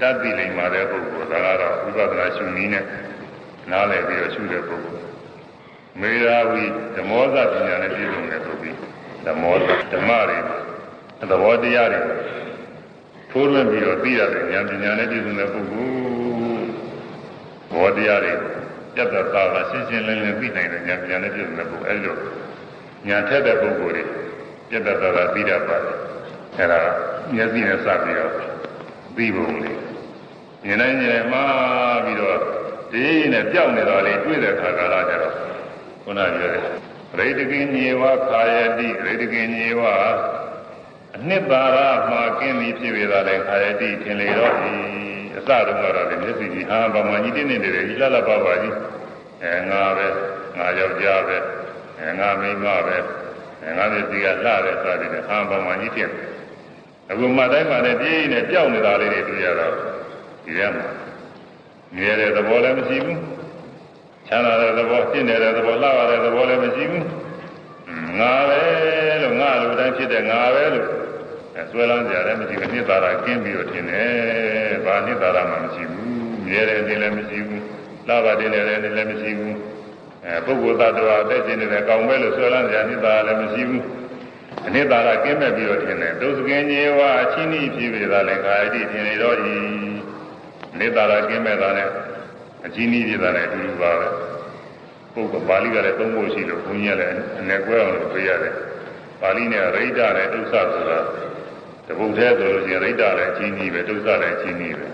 Speaker 1: တတ်သိလိမ္မာတဲ့ပုဂ္ဂိုလ်ဒါကတော့ဝိပဿနာရှုနည်းနဲ့ နားလည်ပြီးတော့ရှုတဲ့ပုဂ္ဂိုလ်မေရာဝီဓမောဇပညာနဲ့ပြည့်စုံတဲ့ပုဂ္ဂိုလ်ဓမောဇဓမ္မတွေသဘောတရားတွေထထိုးလွှင့်ပြီးတော့သိရတယ်ဉာဏ်ပညာနဲ့ပြည့်စုံတဲ့ပုဂ္ဂိုလ်ဘောတရားတွေပြတ်သက်သားကရှင်းရှင်းလင်းလင်းသိနိုင်တဲ့ဉာဏ်ပညာနဲ့ပြည့်စုံတဲ့ပုဂ္ဂိုလ်အဲဒီလိုဉာဏ်ထက်တဲ့ပုဂ္ဂိုလ်တွေပြတ်သက်သားကသိတတ်ပါတယ်အဲဒါမျက်စိနဲ့စပြီးတော့သိပုံလေးဉာဏ်နဲ့ဉာဏ်မှာပြီးတော့ ဒီနဲ့ပြောက်နေတော့လေတွေ့တဲ့ခါကလာကြတော့ခုနပြောတယ်ရိတကိညေဝခာယတိရိတကိညေဝအနှစ်သာရမှာကင်းပြီးဖြစ်ပေသာလဲခာယတိထင်လေတော့ဒီအစတုန်းကတော့ဒီမျက်စိကြီးဟာဗမာကြီးတင်းနေတယ်ကြီးလှလှပပကြီးအဲငါပဲငါယောက်ျားပဲအဲငါမိန်းမပဲအဲငါမျက်စိကလှတယ်စသည်နဲ့ဟာဗမာကြီးတင်အခုမှတိုင်းမှလည်းပြင်းနေပြောက်နေတာလေးတွေတွေ့ရတော့ဒီရမှာ မြဲတဲ့သဘောလည်းမရှိဘူးချမ်းသာတဲ့သဘောပြင်းနေတဲ့သဘောလှရတဲ့သဘောလည်းမရှိဘူးငါပဲလို့ငါလိုတိုင်းဖြစ်တဲ့ငါပဲလို့ဆွဲလန်းကြတယ်မရှိဘူးနှစ်သာရကင်းပြီးတော့ထင်တယ်ဘာနှစ်သာရမှမရှိဘူးမြဲတဲ့အခြင်းလည်းမရှိဘူးလှပါတယ်လည်းလည်းမရှိဘူးအဲပုဂ္ဂိုလ်သတ္တဝါအသက်ရှင်နေတဲ့ကောင်းပဲလို့ဆွဲလန်းကြနှစ်သာရလည်းမရှိဘူးအနိသာရကင်းမဲ့ပြီးတော့ထင်တယ်ဒုစကင်ကြီးဝအချင်းဤဖြစ်ပေသာလည်းခါယတိထင်နေတော့ဤ နိသာရကင်းမဲ့တာနဲ့အချင်းဤဖြစ်တာနဲ့အတူတူပါပဲပုဂ္ဂိုလ်ပါဠိကလည်းသုံးဖို့ရှိလို့ဘုန်းကြီးကလည်းအနေကွဲအောင်လို့ပြောရတယ်ပါဠိနဲ့ရိဋ္ဌနဲ့ဒုစဆိုတာတပုတ်သေးဆိုလို့ရှိရင်ရိဋ္ဌလည်းအချင်းဤပဲဒုစလည်းအချင်းဤပဲ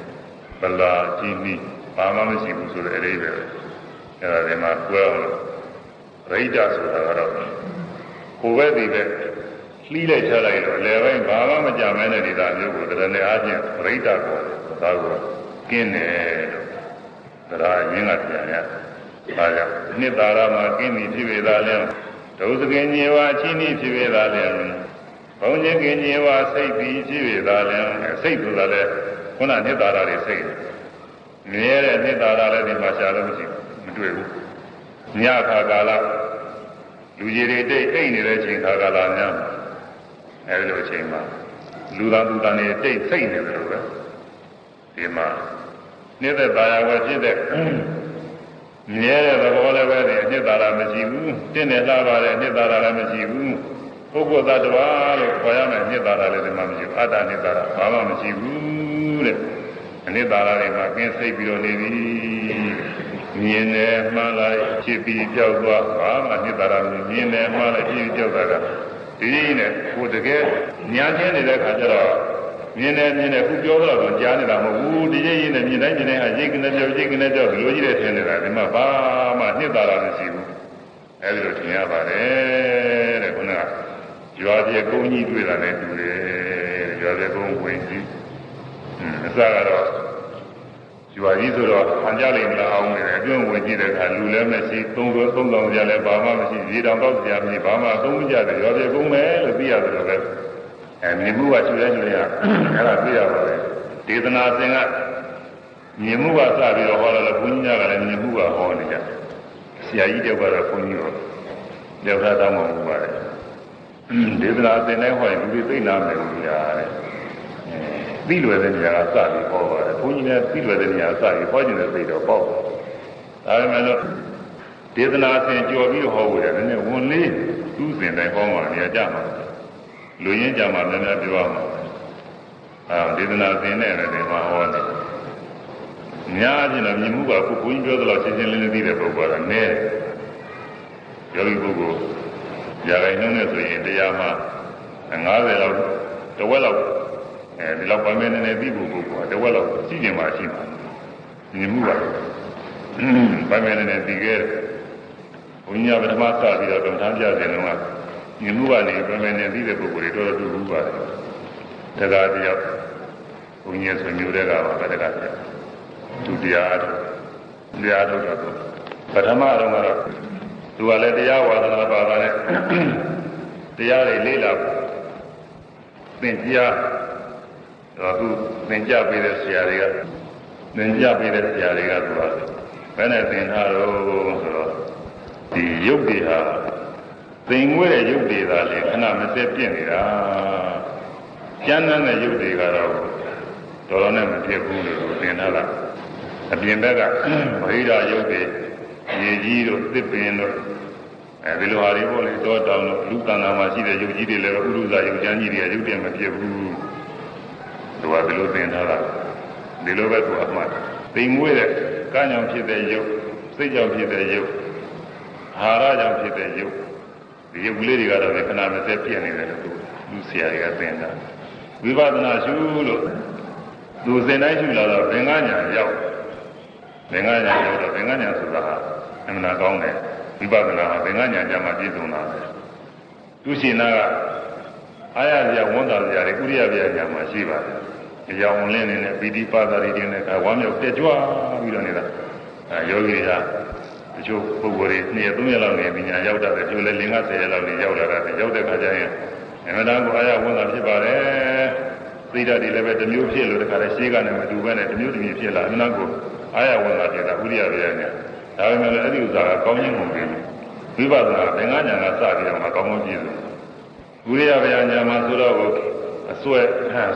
Speaker 1: ဗလာအချင်းဤဘာမှမရှိဘူးဆိုတဲ့အရေးပဲအဲ့ဒါဒီမှာကွဲအောင်လို့ရိဋ္ဌဆိုတာကတော့ကိုယ်ပဲဒီပဲလှီးလိုက်ချလိုက်တော့အလယ်ပိုင်းဘာမှမကြမ်းမဲတဲ့ဒေသမျိုးကိုတရဏအားဖြင့်ပရိဒတ်ကိုသာကို ကင်းတယ်လို့ဒါရရင်းကပြန်ရဒါကြောင့်နှစ်သာရမှာကင်းပြီဖြစ်ပေသာလဲဒုစကင်ညေဝအချင်းဤဖြစ်ပေသာလဲဘုံချင်းကင်ညေဝစိတ်ပြီးဖြစ်ပေသာလဲစိတ်ဆိုတာလဲခုနနှစ်သာရတွေစိတ်မြဲတဲ့နှစ်သာရလည်းဒီမှာရှာလို့မရှိဘူးမတွေ့ဘူးညခါကာလလူကြီးတွေတိတ်အိတ်နေတဲ့ချိန်ခါကာလများအဲဒီလိုအချိန်မှာလူသားသူသားတွေတိတ်စိတ်နေတယ်လို့ပဲဒီမှာ နေတဲ့ပါရဝဖြစ်တဲ့မြဲတဲ့သဘောလည်းပဲဒီအနှစ်သာရမရှိဘူးတင့်တယ်လှပါတဲ့အနှစ်သာရလည်းမရှိဘူးပုဂ္ဂိုလ်သတ္တဝါလို့ခေါ်ရမယ်အနှစ်သာရလည်းဒီမှာမရှိဘူးအတ္တအနှစ်သာရဘာမှမရှိဘူးတဲ့အနှစ်သာရတွေမှာကင်းစိတ်ပြီးတော့နေပြီမြင်တယ်မှန်လိုက်ဖြစ်ပြီးကြောက်သွားဘာမှနှစ်သာရမြင်တယ်မှန်လိုက်ဖြစ်ပြီးကြောက်တာကဒီနဲ့ကိုတကယ်ညာချင်းနေတဲ့ခါကျတော့ မြင်တယ်မြင်တယ်ခုပြောတော့ကြားနေတာမဟုတ်ဘူးဒီကြီးရင်နဲ့မြင်တိုင်းမြင်တိုင်းအရေးကနေကြောက်ရေးကနေကြောက်ဒီလိုကြီးတဲ့ထင်နေတာဒီမှာဘာမှနှစ်သာရမရှိဘူးအဲဒီလိုထင်ရပါတယ်တဲ့ခုနကရွာပြေကုန်းကြီးတွေ့တာနဲ့တူတယ်ရွာပြေကုန်းဝင်ကြီးအစကတော့ကျွာကြီးဆိုတော့ဟန်ကြလိမ့်မလားအောင်နေတယ်အတွင်းဝင်ကြည့်တဲ့အခါလူလည်းမရှိသုံးသောသုံးဆောင်ကြလည်းဘာမှမရှိရေတောင်ပေါက်ကြမရှိဘာမှသုံးကြတယ်ရောပြေကုန်မယ်လို့သိရတယ်လို့ပဲ အဲမြင်မှုကကျွဲကျွဲရအဲ့ဒါသိရပါတယ်ဒေသနာသင်ကမြင်မှုကစပြီးတော့ဟောတယ်ဘုန်းကြီးကလည်းမြင်မှုကဟောနေကြဆရာကြီးတောက်ကတော့ဘုန်းကြီးတော့လက်ထတောင်းမှမပါတယ်ဒေသနာသင်တိုင်းဟောရင်လူတွေသိနာမယ်လို့ရားတဲ့ပြီးလွယ်တဲ့နေရာကစပြီးဟောပါတယ်ဘုန်းကြီးလည်းပြီးလွယ်တဲ့နေရာစပြီးဟောကျင်တဲ့သိတော့ပေါ့ဒါပေမဲ့လို့ဒေသနာဆင်ကြော်ပြီးဟောဖို့တယ်နည်းနည်းဝန်လေးသူ့စဉ်တိုင်းဟောမှနေရာကြမှာ လူရင်းကြမှာလည်းလည်းပြောရမှာအာဒေသနာဆင်နဲ့လည်းဒီမှာဟောတယ်များချင်းတော့မြင်မှုကခုဘုန်းကြီးပြောသလောက်ရှင်းရှင်းလင်းလင်းသိတဲ့ပုဂ္ဂိုလ်ကနည်းယောဂီပုဂ္ဂိုလ်ຢာခိုင်နှုံးနဲ့ဆိုရင်တရားမှာ90လောက်တဝက်လောက်အဲဒီလောက်ပိုင်းမဲ့နည်းနည်းပြီးဖို့ကိုတဝက်လောက်ရှိကျင်ပါရှိပါမြင်မှုပါပိုင်းမဲ့နည်းနည်းပြီးခဲ့ဘုညာပထမစပြီးတော့ကမ္ဘာပြစဉ်လုံးက မြင်မှုကနေပိုင်းမဲ့နည်းပြီးတဲ့ပုဂ္ဂိုလ်တွေတော်တော်တူဘူးပါတယ်တက္ကတရားဘုညာဆိုမျိုးတဲ့ကပါတက္ကတရားဒုတိယအထုတရားထုတ်တော့ပထမတော့ကတော့သူကလည်းတရားဝါဒနာပါတာနဲ့တရားတွေလေ့လာသင်ကြားအခုသင်ကြပေးတဲ့ဆရာတွေကသင်ကြပေးတဲ့ဆရာတွေကဆိုတာဘယ်နဲ့သင်ထားတော့ဆိုတော့ဒီရုပ်တွေဟာ သင်ငွေတဲ့ရုပ်တွေသာလေခဏမစက်ပြင့်နေတာကျမ်းမ်းတဲ့ရုပ်တွေကတော့တော်တော်နဲ့မဖြစ်ဘူးလို့သင်ထားတာအပြင်ဘက်ကဗဟိဓရုပ်တွေရေကြီးတို့သစ်ပင်တို့အဲဒီလိုဟာတွေပေါ့လေတောတောင်တို့လူကံနာမှာရှိတဲ့ရုပ်ကြီးတွေလည်းဥရုဇာရုပ်ချမ်းကြီးတွေကရုပ်တည်းမဖြစ်ဘူးသူကဒီလိုသင်ထားတာဒီလိုပဲသူအမှတ်သိမ်မွေးတဲ့ကံကြောင့်ဖြစ်တဲ့ယုတ်စိတ်ကြောင့်ဖြစ်တဲ့ယုတ်ဟာရကြောင့်ဖြစ်တဲ့ယုတ် ဒီယုတ်ကလေးတွေကတော့ခဏမစက်ပြည့်နေတယ်လို့သူလူဆရာတွေကသင်တာဝိပဿနာရှုလို့သူစင်တိုင်းရှုလာတော့ဘင်္ဂညာရောက်ဘင်္ဂညာရောက်တော့ဘင်္ဂညာဆိုတာဟာအမှန်ကောင်းတယ်ဝိပဿနာဟာဘင်္ဂညာကြမှာပြည့်စုံတာပဲသူရှင်နာကအာရပြဝန်တာပြတွေဥရိယပြညာမှာရှိပါတယ်အကြောင်းလင်းနေတဲ့ပီတိပါဒရီတွေနဲ့ကဝမ်းမြောက်တက်ကြွပြီးတော့နေတာအဲယောဂီတွေက တချို့ပုဂ္ဂိုလ်တွေနှစ်ရက်သုံးရက်လောက်နေပညာရောက်တာပဲဒီလိုလေ၅၀ရက်လောက်နေရောက်လာတာရောက်တဲ့ခါကျရင်အမှန်တန်ကိုအာရဝန်တာဖြစ်ပါတယ်သိတတ်တယ်လည်းပဲတစ်မျိုးဖြစ်လို့တခါလဲရှေးကနေမတူဘဲနဲ့တစ်မျိုးတစ်မျိုးဖြစ်လာအမှန်တန်ကိုအာရဝန်တာဖြစ်တာဥရိယပြညာဒါပေမဲ့လည်းအဲ့ဒီဥစ္စာကကောင်းခြင်းမဟုတ်ဘူးဝိပဿနာသင်္ကညာကစပြီးတော့မှကောင်းကောင်းပြည့်စုံဝိရိယဗျာညာမှာဆိုတော့အစွဲ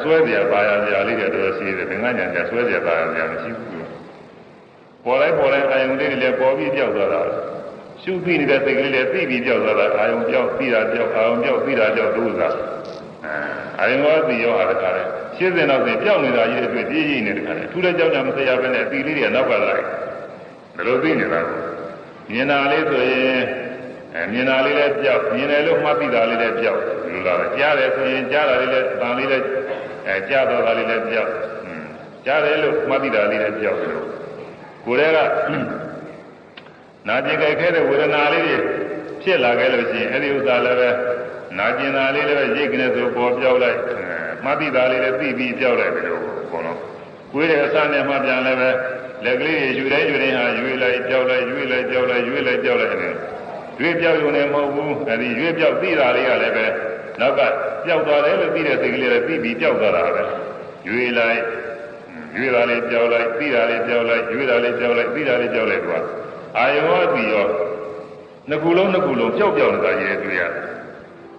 Speaker 1: ဆွဲပြပါရပြလေးတွေတော့ရှိတယ်သင်္ကညာညာဆွဲပြပါရပြမရှိဘူး ပေါ်လိုက်ပေါ်လိုက်အာယုန်လေးတွေလည်းပေါ်ပြီးပြောက်သွားတာရှုပြီးနေတဲ့စိတ်ကလေးလည်းသိပြီးပြောက်သွားတာအာယုန်ပြောက်ပြီးတာပြောက်အာယုန်ပြောက်ပြီးတာပြောက်ဒုစရအာယုန်ရောသိရောဟာတခါလဲရှင်းစင်တော့ပြင်ပြောက်နေတာကြီးတွေတွေ့ပြည့်ရည်နေတခါလဲထူးတဲ့ကြောင့်ညာမစရာပဲနဲ့အတီလေးတွေကနောက်ကလိုက်ဘယ်လိုသိနေတာလဲမြင်တာလေးဆိုရင်အဲမြင်တာလေးလည်းပြောက်မြင်တယ်လို့မှတ်သိတာလေးလည်းပြောက်ဒီလိုလားကြားတယ်ဆိုရင်ကြားတာလေးလည်းတန်လေးလည်းအဲကြားတော့တာလေးလည်းပြောက်ကြားတယ်လို့မှတ်သိတာလေးလည်းပြောက်တယ်လို့ ကိုယ်တည်းကနာကျင်ကြိုက်ခဲတဲ့ဝေဒနာလေးတွေဖြစ်လာခဲ့လို့ရှိရင်အဲ့ဒီဥစ္စာလည်းပဲနာကျင်တာလေးလည်းပဲရိတ်ကနေဆိုပေါ်ပြောက်လိုက်မှတ်သိတာလေးလည်းသိပြီးပြောက်လိုက်ပြီလို့ဘောလုံးကိုယ်ရဲ့အစနဲ့မှပြန်လည်းပဲလက်ကလေးတွေယူတိုင်းယူတိုင်းဟာယူလိုက်ကြောက်လိုက်ယူလိုက်ကြောက်လိုက်ယူလိုက်ကြောက်လိုက်နေရွေးပြောက်ရုံနဲ့မဟုတ်ဘူးအဲဒီရွေးပြောက်သိတာလေးကလည်းပဲနောက်ကပျောက်သွားတယ်လို့သိတဲ့စိတ်ကလေးလည်းသိပြီးပျောက်သွားတာပဲယူလိုက် ယူတာလေးပျောက်လိုက်သိတာလေးပျောက်လိုက်ယူတာလေးပျောက်လိုက်သိတာလေးပျောက်လိုက်ကွာအာယောအတိရောနှစ်ခုလုံးနှစ်ခုလုံးပျောက်ပျောက်နေတာရေတွေ့ရတယ်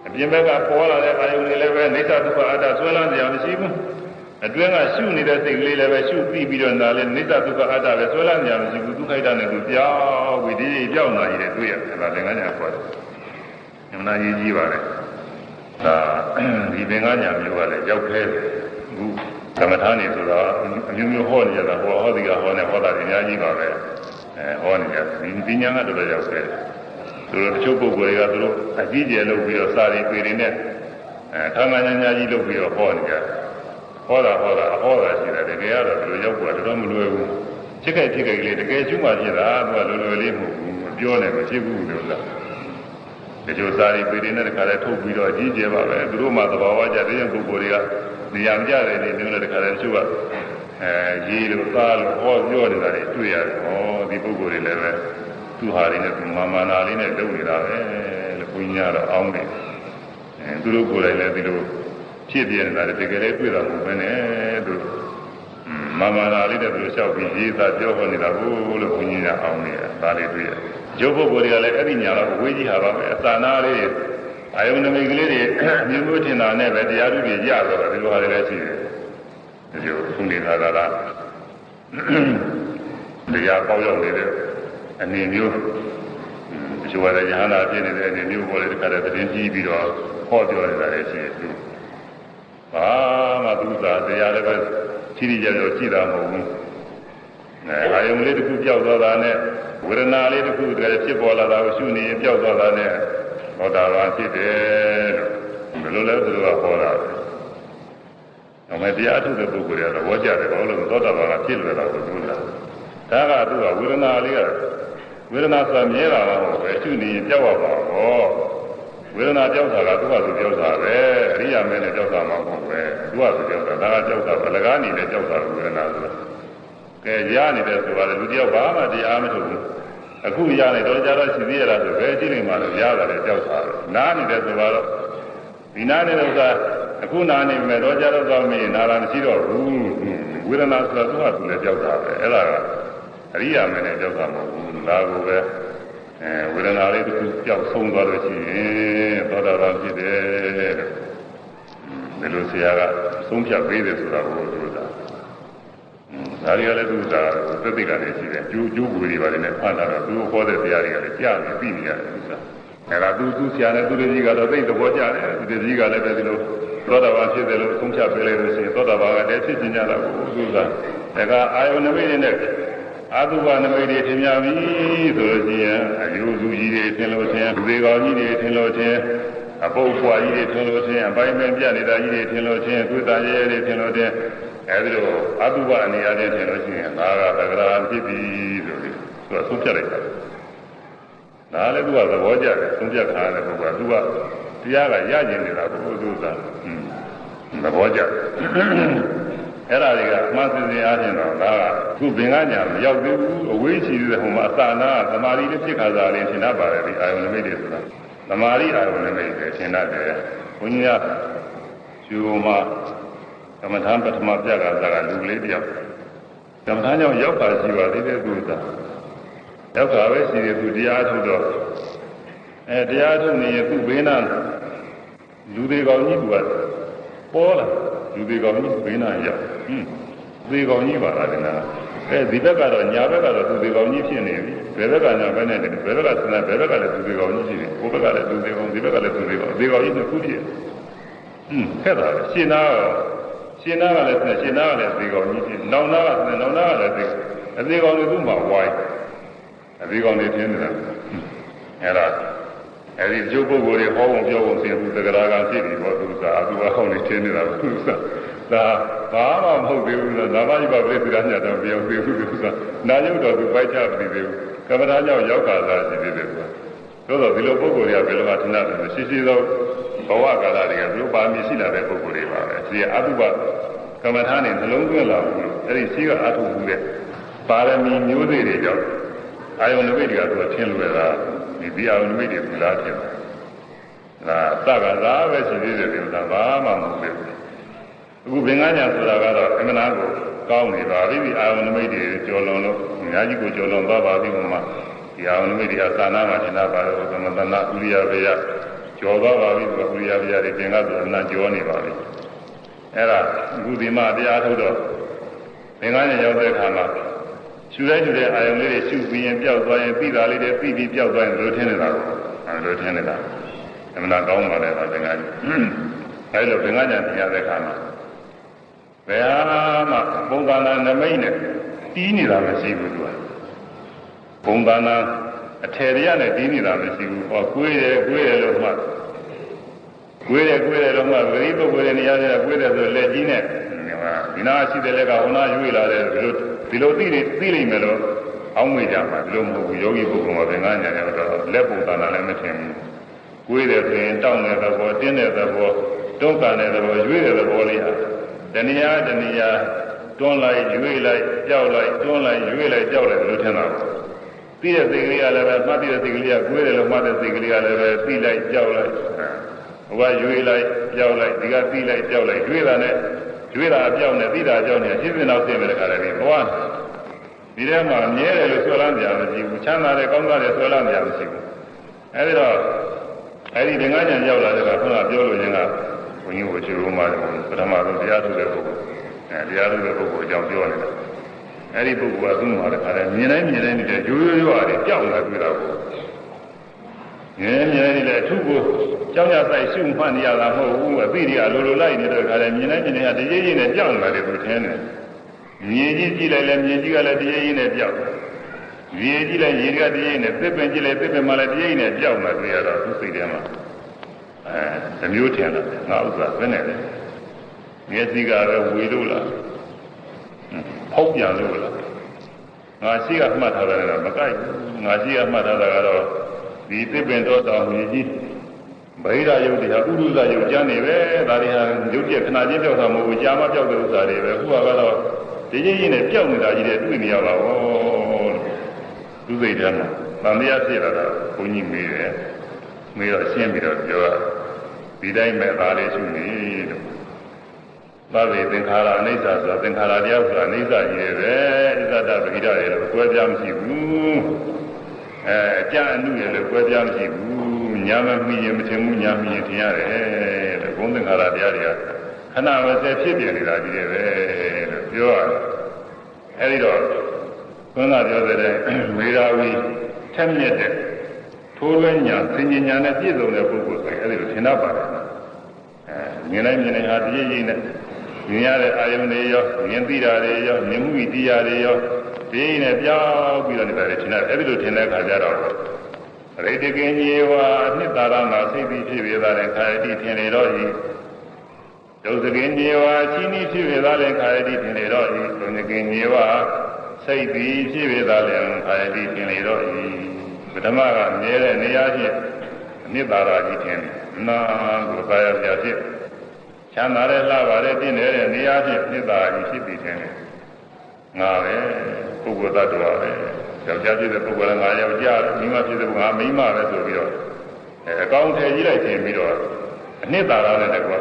Speaker 1: အပြင်ဘက်ကပေါ်လာတဲ့အာယုန်တွေလည်းပဲနေသဒုက္ခအတ္တဆွဲလန်းကြရမရှိဘူးအတွင်းကရှုနေတဲ့စိတ်ကလေးလည်းပဲရှုပြီးပြီးတော့နာလည်းနိစ္စဒုက္ခအတ္တပဲဆွဲလန်းကြရမရှိဘူးဒုက္ခိတနဲ့သူပြောင်းပြီးဒီပြောင်းလာရတဲ့တွေ့ရတယ်ဒါသင်္ကန်းညာခေါ်တယ်။အမှန်တရားကြီးပါလေ။ဒါဒီသင်္ကန်းညာမျိုးကလည်းရောက်ခဲအခု ကမ္မထာနေဆိုတော့အမျိုးမျိုးဟောနေကြတာဟောဟောဒီကဟောနေဟောတာအများကြီးပါပဲ။အဲဟောနေကြဒီပညာကတော့တော်ရောက်ခဲတယ်။သူတို့တချို့ပုဂ္ဂိုလ်တွေကသူတို့အကြီးကျယ်လုပ်ပြီးတော့စာရီပေတွေနဲ့အဲထာမညာညာကြီးလုပ်ပြီးတော့ဟောနေကြတယ်။ဟောတာဟောတာအဟောတာရှိတယ်တကယ်ကတော့ဒီလိုရောက်သွားတော့မလွယ်ဘူးချစ်ခိုက်ဖြစ်ခိုက်ကလေးတကယ်ကျွမှဖြစ်တာသူကလွယ်လွယ်လေးမဟုတ်ဘူးမပြောနဲ့မဖြစ်ဘူးလို့လား ဒီလိုစာရီပေတွေနဲ့တခါလဲထုတ်ပြီးတော့အကြီးကျယ်ပါပဲသူတို့မှသဘာဝကြတဲ့ပုဂ္ဂိုလ်တွေကနေရာမကြတဲ့နေမျိုးနဲ့တခါလဲတချို့ကအဲရေးလို့သားလို့ဟောပြောနေတာတွေတွေ့ရတယ်ဟောဒီပုဂ္ဂိုလ်တွေလည်းပဲသူဟာတွေနဲ့သူမာမာနာလေးနဲ့လုပ်နေတာပဲလို့ဘုန်းကြီးကတော့အောင်းတယ်အဲသူတို့ကိုယ်တိုင်လည်းဒီလိုဖြစ်ပြနေတာတကယ်လည်းတွေ့တာမဟုတ်ဘဲနဲ့သူမာမာနာလေးတဲ့သူတို့လျှောက်ပြီးရေးသားပြောဟောနေတာကိုလို့ဘုန်းကြီးကအောင်းနေတာဒါလေးတွေ့ရတယ်။ ရုပ်ပုဂ္ဂိုလ်တွေကလည်းအဲ့ဒီညာတော့ဝေးကြီးဟာပါပဲအသာနာလေးအာယုန်နမိတ်ကလေးတွေမျိုးမျိုးထင်တာနဲ့ပဲတရားသူတွေရတော့တယ်ဒီလိုဟာတွေလည်းရှိတယ်။ဒီလိုခုနေတာကလားတရားပေါက်ရောက်နေတဲ့အနေမျိုးဒီလိုရရဟန္တာပြည့်နေတဲ့အနေမျိုးပေါ်လေတခါတည်းသတင်းကြည့်ပြီးတော့ဟောပြောနေတာလည်းရှိတယ်သူ။ဘာမှသူသာတရားလည်းပဲချီးကြကြောကြည့်တာမဟုတ်ဘူး။ အဲအာယုံလေးတစ်ခုပြောက်သွားတာနဲ့ဝေဒနာလေးတစ်ခုတကယ်ဖြစ်ပေါ်လာတာကိုရှုနေရင်ပြောက်သွားတာနဲ့ဟောတာပါဖြစ်တယ်လို့ဘယ်လိုလဲသူကဟောတာပဲ။အမေတရားထုတ်တဲ့ပုဂ္ဂိုလ်တွေကတော့ဝေါ်ကြတယ်ဘာလို့လဲသောတာပန်ကဖြစ်လွယ်တာကိုသူလား။ဒါကသူကဝေဒနာလေးကဝေဒနာဆိုတာမြဲတာမဟုတ်ပဲရှုနေရင်ပြောက်သွားပါဘော။ဝေဒနာကြောက်တာကသူ့ဟာသူကြောက်တာပဲအရိယာမင်းနဲ့ကြောက်တာမှမဟုတ်ပဲသူ့ဟာသူကြောက်တာဒါကကြောက်တာဗလကားနေနဲ့ကြောက်တာဝေဒနာဆိုတာ ကဲရနေတဲ့ဆိုတော့လူတယောက်ဘာမှတရားမထုတ်ဘူးအခုရနေတော့ကြတော့ရှိသေးရတာဆိုဘယ်ကြည့်နေမှလဲရတယ်လေကြောက်တာပဲနားနေတဲ့ဆိုတော့ဒီနားနေတဲ့ဥစ္စာအခုနားနေမယ်တော့ကြတော့တော့မင်းနားလာမရှိတော့ဘူးဝေဒနာဆိုတာသူ့ဟာသူလည်းကြောက်တာပဲအဲ့ဒါကအရိယာမင်းနဲ့ကြောက်တာမဟုတ်ဘူးဒါကိုပဲအဲဝေဒနာလေးတစ်ခုကြောက်ဆုံးသွားလို့ရှိရင်သောတာပန်ဖြစ်တယ်တဲ့ဒီလိုဆရာကသုံးဖြတ်ပေးတယ်ဆိုတာကိုသူက ဒါတွေကလည်းသူကသတိကလည်းရှိတယ်ကျိုးကျိုးကိုတွေပါနေဖတ်တာတော့သူဟောတဲ့တရားတွေကလည်းကြားနေပြီးနေရတယ်သူကအဲဒါသူသူဆရာနဲ့သူတကြီးကတော့သိတဲ့ဘောကြတယ်သူတကြီးကလည်းပဲဒီလိုသောတာပန်ဖြစ်တယ်လို့သုံးဖြတ်ပေးလိုက်လို့ရှိရင်သောတာပန်ကတည်းဖြစ်ခြင်းကြတာကိုသူကဒါကအာယုန်နမိတ်နဲ့အာတုဘနမိတ်တွေထင်များပြီဆိုလို့ရှိရင်အယူစုကြီးတွေထင်လို့ထင်ဒီကောင်ကြီးတွေထင်လို့ထင်အပုပ်ဖွာကြီးတွေထင်လို့ထင်အပိုင်းပိုင်းပြနေတာကြီးတွေထင်လို့ထင်သုတရဲတွေထင်လို့ထင် အဲဒီလိုအတုဘအနေအချင်းထင်လို့ရှိရင်ငါကသက္ကရာဖြစ်ပြီဆိုပြီးသူကဆုံးဖြတ်လိုက်တာဒါလည်းသူကသဘောကျတယ်ဆုံးဖြတ်ခါတဲ့ပုဂ္ဂိုလ်ကသူကတရားကရကျင်နေတာကိုသူကသဘောကျအဲ့ဒါတွေကအမှန်စင်စင်အားဖြင့်တော့ဒါကခုဘင်္ဂညာမရောက်သေးဘူးအဝေးချီတဲ့ဟိုမှာအသာနာသမာဓိနဲ့ဖြစ်ခါစားလေးရှင်းတတ်ပါတယ်ဒီအာယုန်နမိတ်တွေဆိုတာသမာဓိအာယုန်နမိတ်တွေရှင်းတတ်တယ်ဘုန်းကြီးကယူမှာ ကမ္မထာပထမပြကစားကလူလေးတယောက်ကမ္မထာကြောင့်ရောက်ပါရှိပါသေးတယ်သူကရောက်တာပဲရှိတယ်သူတရားထုတ်တော့အဲတရားထုတ်နေရင်သူ့ဘေးနာလူတွေကောင်ကြီးသူကပေါ်လာလူတွေကောင်ကြီးဘေးနာရောက်ဟင်းသေကောင်ကြီးပါလားဒီနာအဲဒီဘက်ကတော့ညာဘက်ကတော့သူသေကောင်ကြီးဖြစ်နေပြီဘယ်ဘက်ကညာဘက်နဲ့တယ်ဘယ်ဘက်ကစနေဘယ်ဘက်ကလည်းသူသေကောင်ကြီးဖြစ်နေကိုယ်ဘက်ကလည်းသူသေကောင်ဒီဘက်ကလည်းသူသေကောင်သေကောင်ကြီးနှစ်ခုဖြစ်ဟင်းခက်တာပဲရှင်းသား ရှင်သားကလည်းဆင်းရှင်သားကလည်းသေကောင်ကြီးဖြစ်နောင်သားကဆင်းနောင်သားကလည်းသေအသေကောင်တွေသူ့မှာဝိုင်းအသေကောင်တွေထင်းနေတာအဲ့ဒါအဲ့ဒီကျုပ်ပုဂ္ဂိုလ်တွေဟောဖို့ပြောဖို့ဆင်းဘူးသက္ကရာကဖြစ်ပြီပေါ့သူကသူကဟောနေထင်းနေတာသူကဒါဘာမှမဟုတ်သေးဘူးလားနာမကြီးပါပြည့်စုံတာညတော့ပြောသေးဘူးသူကနာယုတ်တော်သူပိုက်ချပြီသေးဘူးကမ္မထာကြောင့်ရောက်ခါသာရှိသေးတယ်ကွာသို့တော့ဒီလိုပုဂ္ဂိုလ်တွေကဘယ်လိုမှထင်တယ်ရှိရှိသော ဘဝကာလတွေကဘယ်လိုပါမည်ရှိလာတဲ့ပုဂ္ဂိုလ်တွေပါပဲဒီအတုပကမ္မထာနဲ့နှလုံးသွင်းလာဘူးအဲ့ဒီရှိကအထုဘူးတဲ့ပါရမီမျိုးစေ့တွေကြောင့်အာယုန်နမိတ်တွေကသူကထင်လွယ်တာဒီဒီအာယုန်နမိတ်တွေဘူးလားထင်တယ်ဒါသက္ကသာပဲရှိသေးတယ်ဒီလိုဘာမှမဟုတ်ဘူးအခုဘင်္ဂညာဆိုတာကတော့အမှန်တရားကိုကောင်းနေပါပြီဒီအာယုန်နမိတ်တွေကြော်လွန်လို့အများကြီးကိုကြော်လွန်သွားပါပြီဘုမဒီအာယုန်နမိတ်တွေကသာနာမှာသင်္နာပါတော့သမတနာဥရိယဘေယ ကြော်သွားပါပြီသူကဥရိယဘေယတွေသင်္ကဆိုအနာကြောနေပါပြီအဲ့ဒါအခုဒီမှာတရားထုတ်တော့ဘင်္ဂညာရောက်တဲ့အခါမှာရှူလိုက်ရှူတဲ့အာယုန်လေးတွေရှူပြီးရင်ပျောက်သွားရင်ပြီးတာလေးတွေပြီးပြီးပျောက်သွားရင်လိုထင်းနေတာကိုအဲလိုထင်းနေတာအမှန်ကောင်းပါလေဒါဘင်္ဂညာအဲလိုဘင်္ဂညာသင်ရတဲ့အခါမှာဘယ်ဟာမှပုံသဏ္ဍာန်နမိတ်နဲ့တီးနေတာမရှိဘူးသူကပုံသဏ္ဍာန် အထယ်ရနဲ့တီးနေတာမရှိဘူးဟောကိုယ်တယ်ကိုယ်တယ်လို့မှကိုယ်တယ်ကိုယ်တယ်လို့မှဂရိပုဂ္ဂိုလ်ရဲ့နေရာကျကိုယ်တယ်ဆိုလက်ကြီးနဲ့ဒီနာရှိတဲ့လက်ကဟောနာရွေလာတယ်ဒီလိုဒီလိုသိနေသိလိမ့်မယ်လို့အောင်းဝေကြမှာဒီလိုမဟုတ်ဘူးယောဂီပုဂ္ဂိုလ်မှာသင်္ကန်းညာတယ်တော့လက်ပုံသဏ္ဍာန်လည်းမထင်ဘူးကိုယ်တယ်ဆိုရင်တောင်းတဲ့သဘောတင်းတဲ့သဘောတုံးကန်တဲ့သဘောရွေးတဲ့သဘောလေးဟာတဏှာတဏှာတွန်းလိုက်ရွေးလိုက်ကြောက်လိုက်တွန်းလိုက်ရွေးလိုက်ကြောက်လိုက်လို့ထင်တာပေါ့ ပြီးတဲ့စိတ်ကလေးကလည်းပဲမှတ်ပြီးတဲ့စိတ်ကလေးကကိုယ်တယ်လို့မှတ်တဲ့စိတ်ကလေးကလည်းပဲပြီးလိုက်ကြောက်လိုက်ဟိုကရွေးလိုက်ကြောက်လိုက်ဒီကပြီးလိုက်ကြောက်လိုက်ရွေးတာနဲ့ရွေးတာအပြောင်းနဲ့ပြီးတာအကြောင်းနဲ့ရှင်းစင်တော့သိမယ်တခါတည်းဘဝဒီထဲမှာမြဲတယ်လို့ဆွဲလန်းကြမရှိဘူးချမ်းသာတယ်ကောင်းတာတယ်ဆွဲလန်းကြမရှိဘူးအဲဒီတော့အဲဒီငငါးညံရောက်လာတဲ့ကခုနပြောလို့ရင်ကဘုန်းကြီးကိုချေဦးမှတယ်ပထမဆုံးတရားထုတ်တဲ့ပုဂ္ဂိုလ်အဲတရားထုတ်တဲ့ပုဂ္ဂိုလ်အကြောင်းပြောနေတာ အဲဒီပုဂ္ဂိုလ်ကသူ့မှာလည်းခါတယ်မြင်တိုင်းမြင်တိုင်းနေတဲ့ရိုးရိုးရွာတွေကြောက်လာတွေ့တာကိုမြင်မြင်နေတဲ့ထုကိုကြောက်ရဆိုင်ရှုမှတ်နေရတာမဟုတ်ဘူးအသိတွေကလိုလိုလိုက်နေတဲ့ခါတယ်မြင်တိုင်းမြင်တိုင်းကတကြီးကြီးနဲ့ကြောက်လာတယ်သူထင်တယ်မြင်ကြီးကြည့်လိုက်လဲမြင်ကြီးကလည်းတကြီးကြီးနဲ့ကြောက်တယ်ရေကြည့်လိုက်ရေကတည်းကနဲ့သစ်ပင်ကြည့်လိုက်သစ်ပင်မှလည်းတည်းကနဲ့ကြောက်လာတွေ့ရတော့သူစိတ်ထဲမှာအဲတစ်မျိုးထင်လာတယ်ငါဥစ္စာဘယ်နဲ့လဲမျက်စိကပဲဝေလို့လား ဖောက်ပြန်လို့လားငါရှိကမှတ်ထားတယ်ကမကိုက်ဘူးငါရှိကမှတ်ထားတာကတော့ဒီသစ်ပင်တော့တောင်မြေကြီးဗိဓာယုတ်တွေဟာဥဒုဇယုတ်ကျမ်းနေပဲဒါတွေဟာရုပ်ပြခဏချင်းပြောက်တာမဟုတ်ဘူးကြာမှပြောက်တဲ့ဥစ္စာတွေပဲခုကတော့ဒီကြီးကြီးနဲ့ပြောက်နေတာကြီးတွေတွေ့နေရပါဘောသူစိတ်ထဲမှာတန်တရားဖြစ်လာတာဘုန်းကြီးမေးတယ်မေးတော့ရှင်းပြီးတော့ပြောတာဒီတိုင်းမဲ့သားလေးရှိနေလို့ သဗ္ဗေသင်္ခါရအနိစ္စဆိုတာသင်္ခါရတရားဆိုတာအနိစ္စကြီးတယ်ပဲဣဇဒပဂိရရဲ့လို့ကွဲပြားမရှိဘူးအဲအကြအနုရဲ့လို့ကွဲပြားမရှိဘူးညာမမိရင်မထင်ဘူးညာမိရင်ထင်ရတယ်လို့ဘုံသင်္ခါရတရားတွေကခဏဝစေဖြစ်ပြနေတာကြီးတယ်ပဲလို့ပြောရတယ်အဲဒီတော့ဘုန်းသာပြောတဲ့မေရာဝီထက်မြက်တဲ့ထိုးလွှဲညာသင်ញညာနဲ့ပြည့်စုံတဲ့ပုဂ္ဂိုလ်ဆိုရင်အဲဒီလိုထင်တတ်ပါတယ်အဲမြင်လိုက်မြင်လိုက်ဟာတည်းရည်နဲ့ မြင်ရတဲ့အာယုန်တွေရောမြင်သိတာတွေရောမြင်မှုတရားတွေရောတည်းနဲ့ပြောင်းပြီးတော့နေတာလေထင်တယ်အဲ့ဒီလိုထင်တဲ့အခါကျတော့ရိတကင်ကြီးဝါအနှစ်သာရမှာစိတ်ပြီးဖြစ်ရတာလည်းခါရတိထင်လေတော့ဤဒုစကင်ကြီးဝါချီးနီးဖြစ်ရတာလည်းခါရတိထင်လေတော့ဤဒုစကင်ကြီးဝါစိတ်ပြီးဖြစ်ရတာလည်းခါရတိထင်လေတော့ဤပထမကမြဲတဲ့နေရာချင်းအနှစ်သာရကြီးထင်တယ်နာကိုသာယာပြဖြစ် ချမ်းသာတဲ့လှပါတဲ့ပြင်းနေတဲ့နေရာချင်းနှစ်သာရကြီးဖြစ်ပြီးထင်တယ်ငါပဲပုဂ္ဂိုလ်သတ္တဝါပဲယောက်ျားဖြစ်တဲ့ပုဂ္ဂိုလ်ကငါယောက်ျားမိန်းမဖြစ်တဲ့ပုဂ္ဂိုလ်ကမိန်းမပဲဆိုပြီးတော့အဲအကောင်းထည့်ကြီးလိုက်ခြင်းပြီးတော့အနှစ်သာရနဲ့တကွာ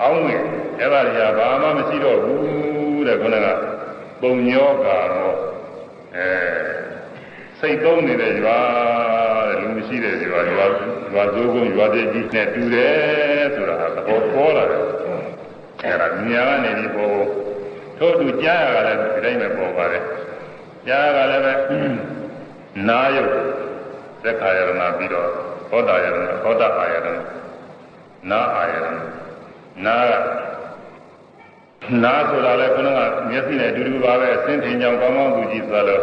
Speaker 1: အောင်းဝင်အဲ့ဒါတွေကဘာမှမရှိတော့ဘူးတဲ့ခုနကပုံညောကာတော့အဲစိတ်သုံးနေတဲ့ရွာတဲ့လူမ ရှိတဲ့ရွာရွာရွာဇိုးကုန်းရွာတဲ့ကြီးနဲ့တူတယ်ဆိုတာဟာသဘောပေါ်လာတယ်အဲ့ဒါညာကနေဒီပေါ်ထို့တူကြားရတာလည်းဒီတိုင်းပဲပေါ်ပါတယ်ကြားရတာလည်းပဲနာယုတ်သက်ခာယရဏပြီးတော့သောတာယရဏသောတာအာယရဏနာအာယရဏနာကနာဆိုတာလည်းခဏကမျက်စိနဲ့အတူတူပါပဲအစင်းထင်ကြောင်ကောင်းကောင်းသူကြည့်ဆိုတော့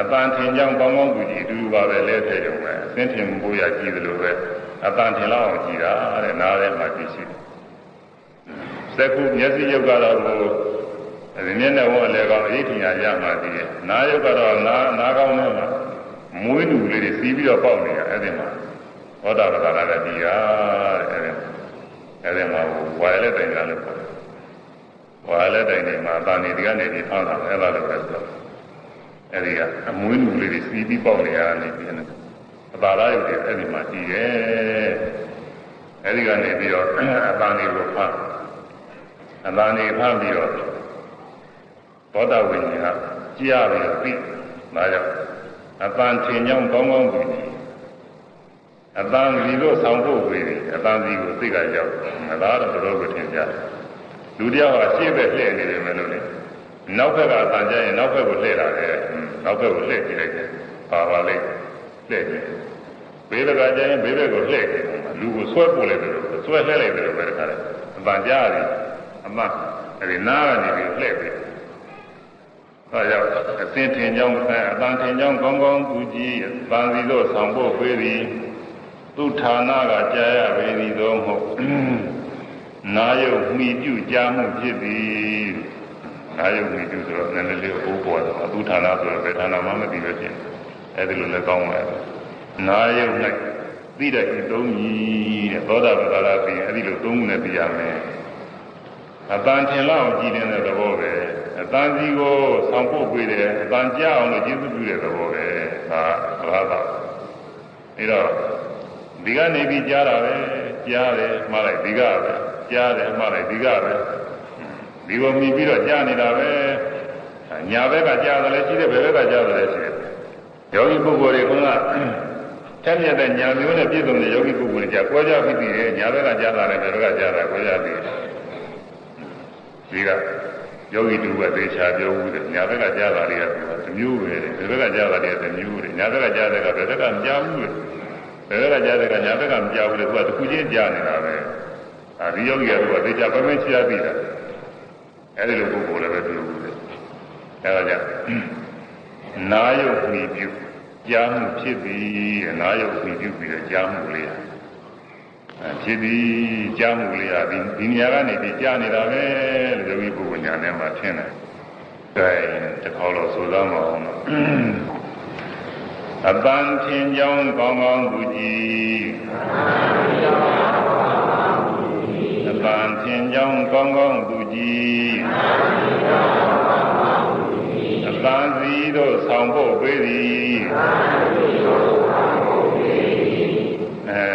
Speaker 1: အပန်းထင်ကြောင်ကောင်းကောင်းသူကြည့်အတူတူပါပဲလဲထဲရုံပဲ အစင်းထင်ဖို့ရကြည့်သလိုပဲအပန်းထင်လောက်အောင်ကြည့်တာတဲ့နားထဲမှာကြည့်ရှိတယ်စက္ခုမျက်စိရုပ်ကတော့ဒီမျက်နှာဝန်းအလဲကောင်းအရေးထင်ရရမှတည်းနားရုပ်ကတော့နားနားကောင်းနဲ့မှာမွေးတူလေးတွေစီးပြီးတော့ပေါက်နေတာအဲ့ဒီမှာဟောတာပဒါရကတိကတဲ့အဲ့ဒီအဲ့ဒီမှာဝါရလက်တိုင်ကလည်းပေါ့ဝါရလက်တိုင်နေမှာတာနေဒီကနေပြီးဖမ်းတာအဲ့ဒါလည်းပဲဆိုတော့အဲ့ဒီကအမွေးတူလေးတွေစီးပြီးပေါက်နေရနေပြီးနေအ ပါရရုပ်တွေအဲ့ဒီမှာတည်တယ်အဲ့ဒီကနေပြီးတော့အတာနေကိုဖမ်းအတာနေဖမ်းပြီးတော့သောတာဝိညာဉ်ကကြားပြီးတော့ပြီးဒါကြောင့်အတန်ထင်ကြောင်းကောင်းကောင်းပြီးအတန်စီလို့ဆောင်ဖို့ပဲအတန်စီကိုသိကရောက်အလားတော့တော်တော်ကိုထင်ကြလူတယောက်ကရှေ့ဘက်လှည့်နေတယ်မလို့လေနောက်ဘက်ကအတန်ကြရင်နောက်ဘက်ကိုလှည့်လာတယ်နောက်ဘက်ကိုလှည့်ကြည့်လိုက်တယ်ပါပါလိမ့်လှည့်ကြည့် ဘေးဘက်ကကြရင်ဘေးဘက်ကိုလှည့်ကြည့်လူကိုဆွဲပို့လိုက်တယ်လို့ဆွဲလှည့်လိုက်တယ်လို့ပဲတခါလေအတန်ကြားတယ်အမအဲဒီနားကနေပြီးလှည့်ပြီးအဲကြောင့်အစင်ထင်ကြောင်းအဲအတန်ထင်ကြောင်းကောင်းကောင်းသူကြည့်ဗန်စီတို့ဆောင်ဖို့ပေးသည်သူဌာနကကြားရပေသည်သောမဟုတ်နာယုတ်မိပြုကြားမှုဖြစ်သည်နာယုတ်မိပြုဆိုတော့နည်းနည်းလေးဟိုးပေါ်တယ်သူဌာနဆိုတော့ဘယ်ဌာနမှမသိပဲဖြစ်အဲဒီလိုလည်းကောင်းပါရဲ့ နာယုတ်၌သိတဲ့ဤသုံးကြီးတဲ့သောတာပတ္တရာပြီးအဲဒီလိုသုံးခုနဲ့သိရမယ်အတန်ထင်လောက်ကြည်နေတဲ့သဘောပဲအတန်စီကိုဆောင်ဖို့ပေးတယ်အတန်ကြအောင်လို့ကျေးဇူးပြုတဲ့သဘောပဲဒါဘာသာအဲတော့ဒီကနေပြီးကြားတာပဲကြားတယ်မှားလိုက်ဒီကပဲကြားတယ်မှားလိုက်ဒီကပဲဒီကိုမြည်ပြီးတော့ကြားနေတာပဲညာဘက်ကကြားတယ်လည်းရှိတယ်ဘယ်ဘက်ကကြားတယ်လည်းရှိတယ်ယောဂီပုဂ္ဂိုလ်တွေက ထက်မြက်တဲ့ညာမျိုးနဲ့ပြည့်စုံတဲ့ယောဂီပုဂ္ဂိုလ်တွေကြားကွဲကြပြီးပြီညာဘက်ကကြားတာလည်းဘယ်ဘက်ကကြားတာကွဲကြပြီဒီကယောဂီတူကသေချာပြောဘူးတဲ့ညာဘက်ကကြားတာတွေကတမျိုးပဲတဲ့ဘယ်ဘက်ကကြားတာတွေကတမျိုးတဲ့ညာဘက်ကကြားတဲ့ကဘယ်ဘက်ကမကြားဘူးတဲ့ဘယ်ဘက်ကကြားတဲ့ကညာဘက်ကမကြားဘူးလေသူကတစ်ခုချင်းကြားနေတာပဲအဲဒီယောဂီကတော့သေချာပမင်းချရပြီလားအဲဒီလိုပုဂ္ဂိုလ်လည်းပဲတူဘူးတဲ့အဲဒါကြောင့်နာယုတ်မိပြု ကြားမှုဖြစ်ပြီးနာယုတ်မိပြုပြီးတော့ကြားမှုလေးဖြစ်ပြီးကြားမှုလေးဟာဒီဒီနေရာကနေပြီးကြားနေတာပဲလို့ယောဂီပုဂ္ဂိုလ်ညာထဲမှာထင်တယ်။ဒါတခေါက်တော့ဆိုသားမအောင်တော့အပန်းထင်ကြောင်းကောင်းကောင်းသူကြည်အပန်းထင်ကြောင်းကောင်းကောင်းသူကြည်အပန်းစီတို့ဆောင်ဖို့ပေးသည် အဲ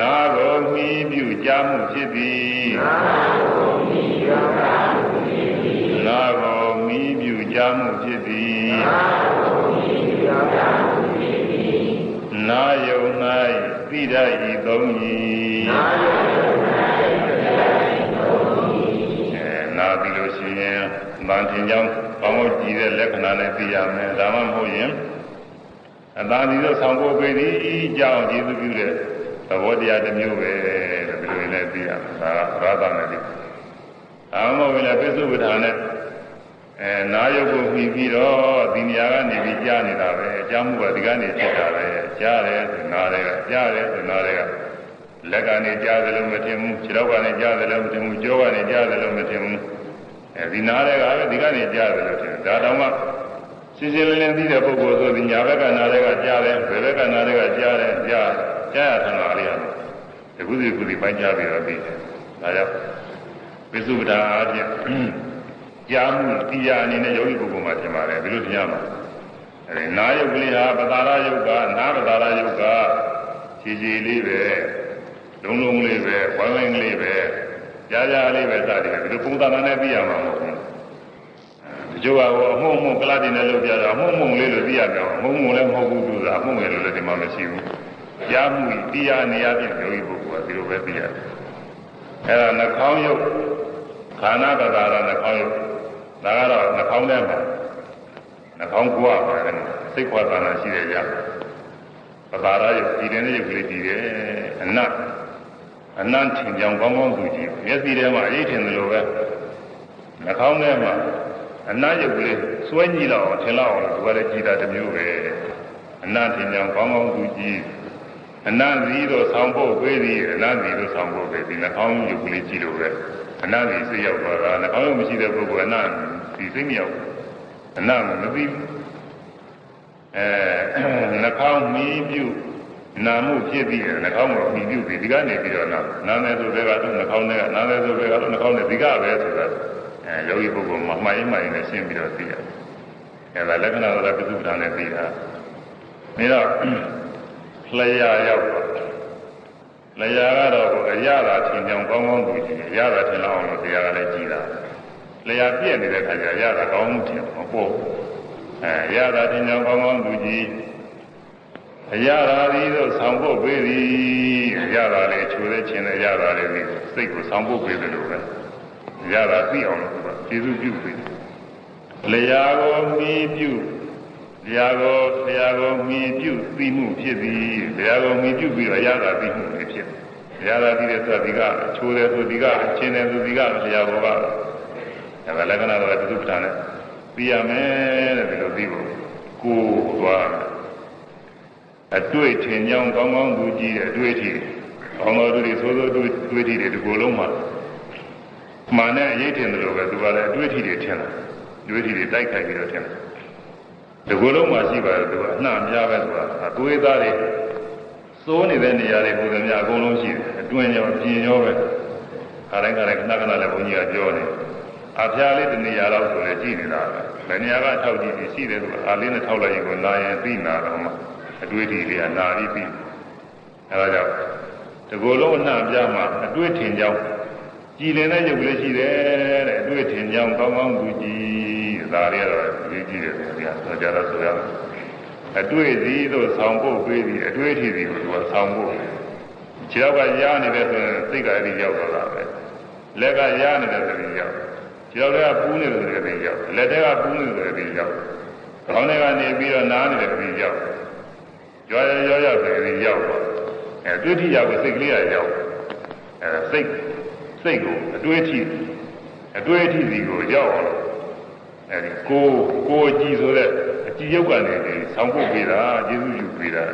Speaker 1: နာကိုမှီပြုကြားမှုဖြစ်သည်နာကိုမှီပြုကြားမှုဖြစ်သည်နာယုံ၌သိတတ်ဤသုံးကြီးအဲနာပြီလို့ရှိရင်ဗန်ထင်ကြောင်းကောင်းကောင်းကြည့်တဲ့လက္ခဏာနဲ့သိရမယ်ဒါမှမဟုတ်ရင် အသာဒီလိုဆောင်ဖို့ပေးသည်ကြောင်းကျေးဇူးပြုတဲ့သဘောတရားတစ်မျိုးပဲတဲ့ဘယ်လိုရင်လည်းသိရမှာဒါကရာသနဲ့သိအာမဟုတ်ရင်လည်းပိစုပ္ပဒါနဲ့အဲနာယုတ်ကိုမှီပြီးတော့ဒီနေရာကနေပြီးကြားနေတာပဲကြားမှုကဒီကနေဖြစ်တာပဲကြားတယ်ဆိုနားတယ်ကကြားတယ်ဆိုနားတယ်ကလက်ကနေကြားတယ်လို့မထင်ဘူးခြေထောက်ကနေကြားတယ်လို့မထင်ဘူးကြောကနေကြားတယ်လို့မထင်ဘူးအဲဒီနားတယ်ကပဲဒီကနေကြားတယ်လို့ထင်တယ်ဒါတော့မှ ရှင်းရှင်းလင်းလင်းသိတဲ့ပုဂ္ဂိုလ်ဆိုဒီညာဘက်ကနားတယ်ကကြားတယ်ဘယ်ဘက်ကနားတယ်ကကြားတယ်ကြားကြားရထင်တာလေးရတယ်ဒီကုသိကုသိပိုင်းကြားပြီးတော့ပြီးတယ်ဒါကြောင့်ပိစုပ္ပဒါအပြင်ကြားမှုတရားအနေနဲ့ယောဂီပုဂ္ဂိုလ်မှာထင်ပါတယ်ဘယ်လိုထင်ရမှာအဲဒီနာယုတ်ကလေးဟာပတာရယုတ်ကနာပတာရယုတ်ကခြေခြေလေးပဲလုံးလုံးလေးပဲဝိုင်းဝိုင်းလေးပဲကြားကြားလေးပဲစတယ်ဘယ်လိုပုံသဏ္ဍာန်နဲ့သိရမှာမဟုတ်ဘူး ဒီကျိုးကအမှုံမှုကလတိနဲ့လုပ်ပြတော့အမှုံမှုလေးလို့သိရပြောအမှုံမှုလည်းမဟုတ်ဘူးသူကအမှုံငယ်လို့လည်းဒီမှာမရှိဘူးကြားမှုတရားနေရာပြင်ယောဂီပုဂ္ဂိုလ်ကဒီလိုပဲသိရတယ်အဲဒါနှာခေါင်းယုတ်ခန္ဓာပတာရနှာခေါင်းယုတ်ဒါကတော့နှာခေါင်းထဲမှာနှာခေါင်းကွာပါတယ်စိတ်ခွာသနာရှိတဲ့ကြပတာရယုတ်ဒီတဲ့ယုတ်ကလေးတည်တယ်အနတ်အနန္ထင်ကြောင်ကောင်းကောင်းသူကြည့်မျက်စိထဲမှာအရေးထင်တယ်လို့ပဲနှာခေါင်းထဲမှာ အနတ်ယုတ်ကလေးစွဲကြည့်တော့ထင်တော့လို့ဒီကလေးကြည်တာတစ်မျိုးပဲအနတ်ထင်ကြောင်ကောင်းကောင်းသူကြည့်အနတ်စီတော့ဆောင်းဖို့ပေးသည်အနတ်စီတော့ဆောင်းဖို့ပေးသည်နှာခေါင်းယုတ်ကလေးကြည့်လို့ပဲအနတ်စီစိတ်ရောက်သွားတာနှာခေါင်းယုတ်မရှိတဲ့ပုဂ္ဂိုလ်အနတ်စီစိတ်မရောက်အနတ်မသိဘူးအဲနှာခေါင်းမီးပြုတ်နာမှုဖြစ်ပြီးတယ်နှာခေါင်းကိုမီးပြုတ်ပြီးဒီကနေပြီးတော့နာနာမယ်ဆိုတဲ့ကတော့နှာခေါင်းနဲ့နာမယ်ဆိုတဲ့ကတော့နှာခေါင်းနဲ့ဒီကပဲဆိုတာ အဲယောဂီပုဂ္ဂိုလ်မှာမှိုင်းမှိုင်းနဲ့ရှင်းပြီးတော့သိရတယ်အဲဒါလက္ခဏာတော်ပြစုပ္ပန်နဲ့သိတာဒါတော့လျာရောက်တော့လျာကတော့အရသာထင်ကြောင်ကောင်းကောင်းသူကြည့်ရရသာထင်လောက်အောင်လို့တရားကလည်းကြည်တာလျာပြည့်နေတဲ့ခါကျရရသာကောင်းမှုထင်မပေါ့အဲရသာထင်ကြောင်ကောင်းကောင်းသူကြည့်အရသာသည်တို့ဆောင်ဖို့ပေးသည်ရသာလေးချိုးတဲ့ခြင်းနဲ့ရသာလေးဒီစိတ်ကိုဆောင်ဖို့ပေးတယ်လို့ပဲ ရသာသိအောင်လို့ကျေစုပြုပေးတယ်လျာကိုမီးပြုတရားကိုတရားကိုမြင်ပြုသိမှုဖြစ်သည်တရားကိုမြင်ပြုပြီးတော့ရတာသိမှုဖြစ်တယ်ရတာသိတဲ့ဆိုဒီကချိုးတယ်ဆိုဒီကချင်းတယ်ဆိုဒီကတရားဘောကအဲဒါလက္ခဏာတော့ဒီသုပ္ပထာနဲ့သိရမယ်တဲ့ဒီလိုသိဖို့ကိုယ်သွားအတွေ့ထင်ကြောင်းကောင်းကောင်းသူကြည့်တဲ့အတွေ့အထိကောင်းတော်သူတွေသိုးသိုးတွေ့တွေ့ထိတွေဒီကိုယ်လုံးမှာ မှန်တဲ့အရေးထင်တယ်လို့ပဲသူကလည်းအတွေ့အထိတွေထင်တာတွေ့အထိတွေတိုက်ခိုက်ပြီးတော့ထင်တယ်ဒီကုလုံးမှာရှိပါတယ်သူကအနှံ့များပဲသူကအသွေးသားတွေစိုးနေတဲ့နေရာတွေပုံစံများအကုန်လုံးရှိတယ်အတွင်းရောပြင်ရောပဲခါတိုင်းခါတိုင်းခဏခဏလည်းဘုန်းကြီးကပြောနေအဖျားလေးတနေရာတော့ဆိုလည်းကြည့်နေတာပဲဘယ်နေရာကထောက်ကြည့်ပြီးရှိတယ်သူအာလေးနဲ့ထောက်လိုက်ရင်ကိုနာရင်ပြီးနာတော့မှအတွေ့အထိတွေကနာပြီးပြီးအဲဒါကြောင့်ဒီကုလုံးအနှံ့ပြမှာအတွေ့ထင်ကြောင်း ကြည်လင်တဲ့ရုပ်ကလေးရှိတယ်တဲ့အတွေ့ထင်ကြောင်းကောင်းကောင်းသူကြည်ဒါတွေကတော့ရေးကြည့်တယ်ဗျာဆိုကြတော့ဆိုရမယ်အတွေ့အထိတို့ဆောင်းဖို့ပေးပြီးအတွေ့အထိတွေကိုသူကဆောင်းဖို့ခြေောက်ကရားနေတယ်ဆိုရင်စိတ်ကအဲ့ဒီရောက်တော့တာပဲလက်ကရားနေတယ်ဆိုရင်ရောက်ခြေောက်ကပူးနေတယ်ဆိုရင်ရောက်လက်ထဲကပူးနေတယ်ဆိုရင်ရောက်ခေါင်းထဲကနေပြီးတော့နားနေတယ်ဆိုရင်ရောက်ကြောရရောရောက်ဆိုရင်ရောက်တော့အဲတွေ့ထိရောက်စိတ်ကလေးကရောက်အဲစိတ် စိတ်ကိုအတွေ့အထိအတွေ့အထိစီကိုရောက်အောင်အဲဒီကိုကိုကြည်ဆိုတဲ့အကြည်ရုပ်ကနေဆောင်းဖို့ပေးတာကျေးဇူးယူပေးတာ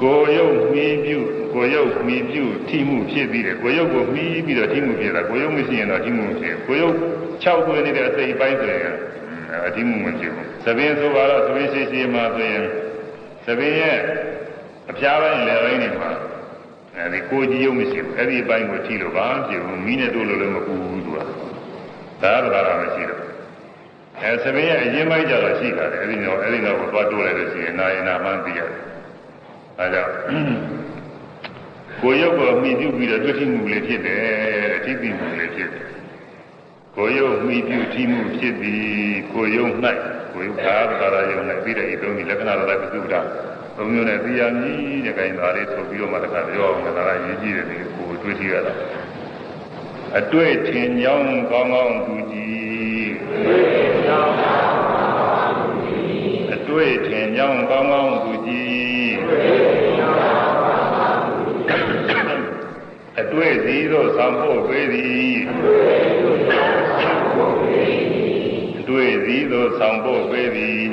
Speaker 1: ကိုရုပ်မှီးပြုကိုရုပ်မှီးပြုထိမှုဖြစ်ပြီးတယ်ကိုရုပ်ကိုမှီးပြီးတော့ထိမှုဖြစ်တာကိုရုပ်မရှိရင်တော့ထိမှုဖြစ်ကိုရုပ်6သွင်းနေတဲ့အစိပ်ပိုင်းဆိုရင်အထိမှုမဖြစ်ဘူးသပင်းဆိုတော့သပင်းရှိရှိမှဆိုရင်သပင်းရဲ့အဖျားပိုင်းလည်းပိုင်းနေမှာ အဲဒီကိုကြည်ရုပ်မရှိဘူးအဲ့ဒီအပိုင်းကိုထိလို့ပါဖြစ်ဘူးမိနဲ့တို့လို့လည်းမပူဘူးသူကဒါကတော့ဒါမရှိတော့အဲသမင်းရဲ့အရင်ပိုင်းကြတော့ရှိတာတယ်အဲဒီတော့အဲဒီတော့ကိုသွားတိုးလိုက်လို့ရှိရင်နာရင်နာမှန်းသိရတယ်အဲကြောင့်ကိုရုပ်ကိုမှီပြုပြီးတော့တွေ့ထိမှုလေးဖြစ်တယ်တဲ့ထိပြီးမှုလေးဖြစ်တယ်ကိုရုပ်မှီပြုထိမှုဖြစ်ပြီးကိုရုပ်၌ကိုရုပ်သာသာရယုံ၌ပြီးတဲ့ဤသုံးဒီလက္ခဏာတော်လည်းပြုတာ သုံးမျိုးနဲ့သိရမည်တဲ့ခိုင်းသားလေးဆိုပြီးတော့မှတခါပြောအောင်ဒါကရေးကြည့်တယ်ဒီကိုတွေ့ထိရတာအတွေ့ထင်ကြောင်းကောင်းကောင်းသူကြည်အတွေ့ထင်ကြောင်းကောင်းကောင်းသူကြည်အတွေ့စီတို့ဆောင်ဖို့ပေးသည်အတွေ့စီတို့ဆောင်ဖို့ပေးသည်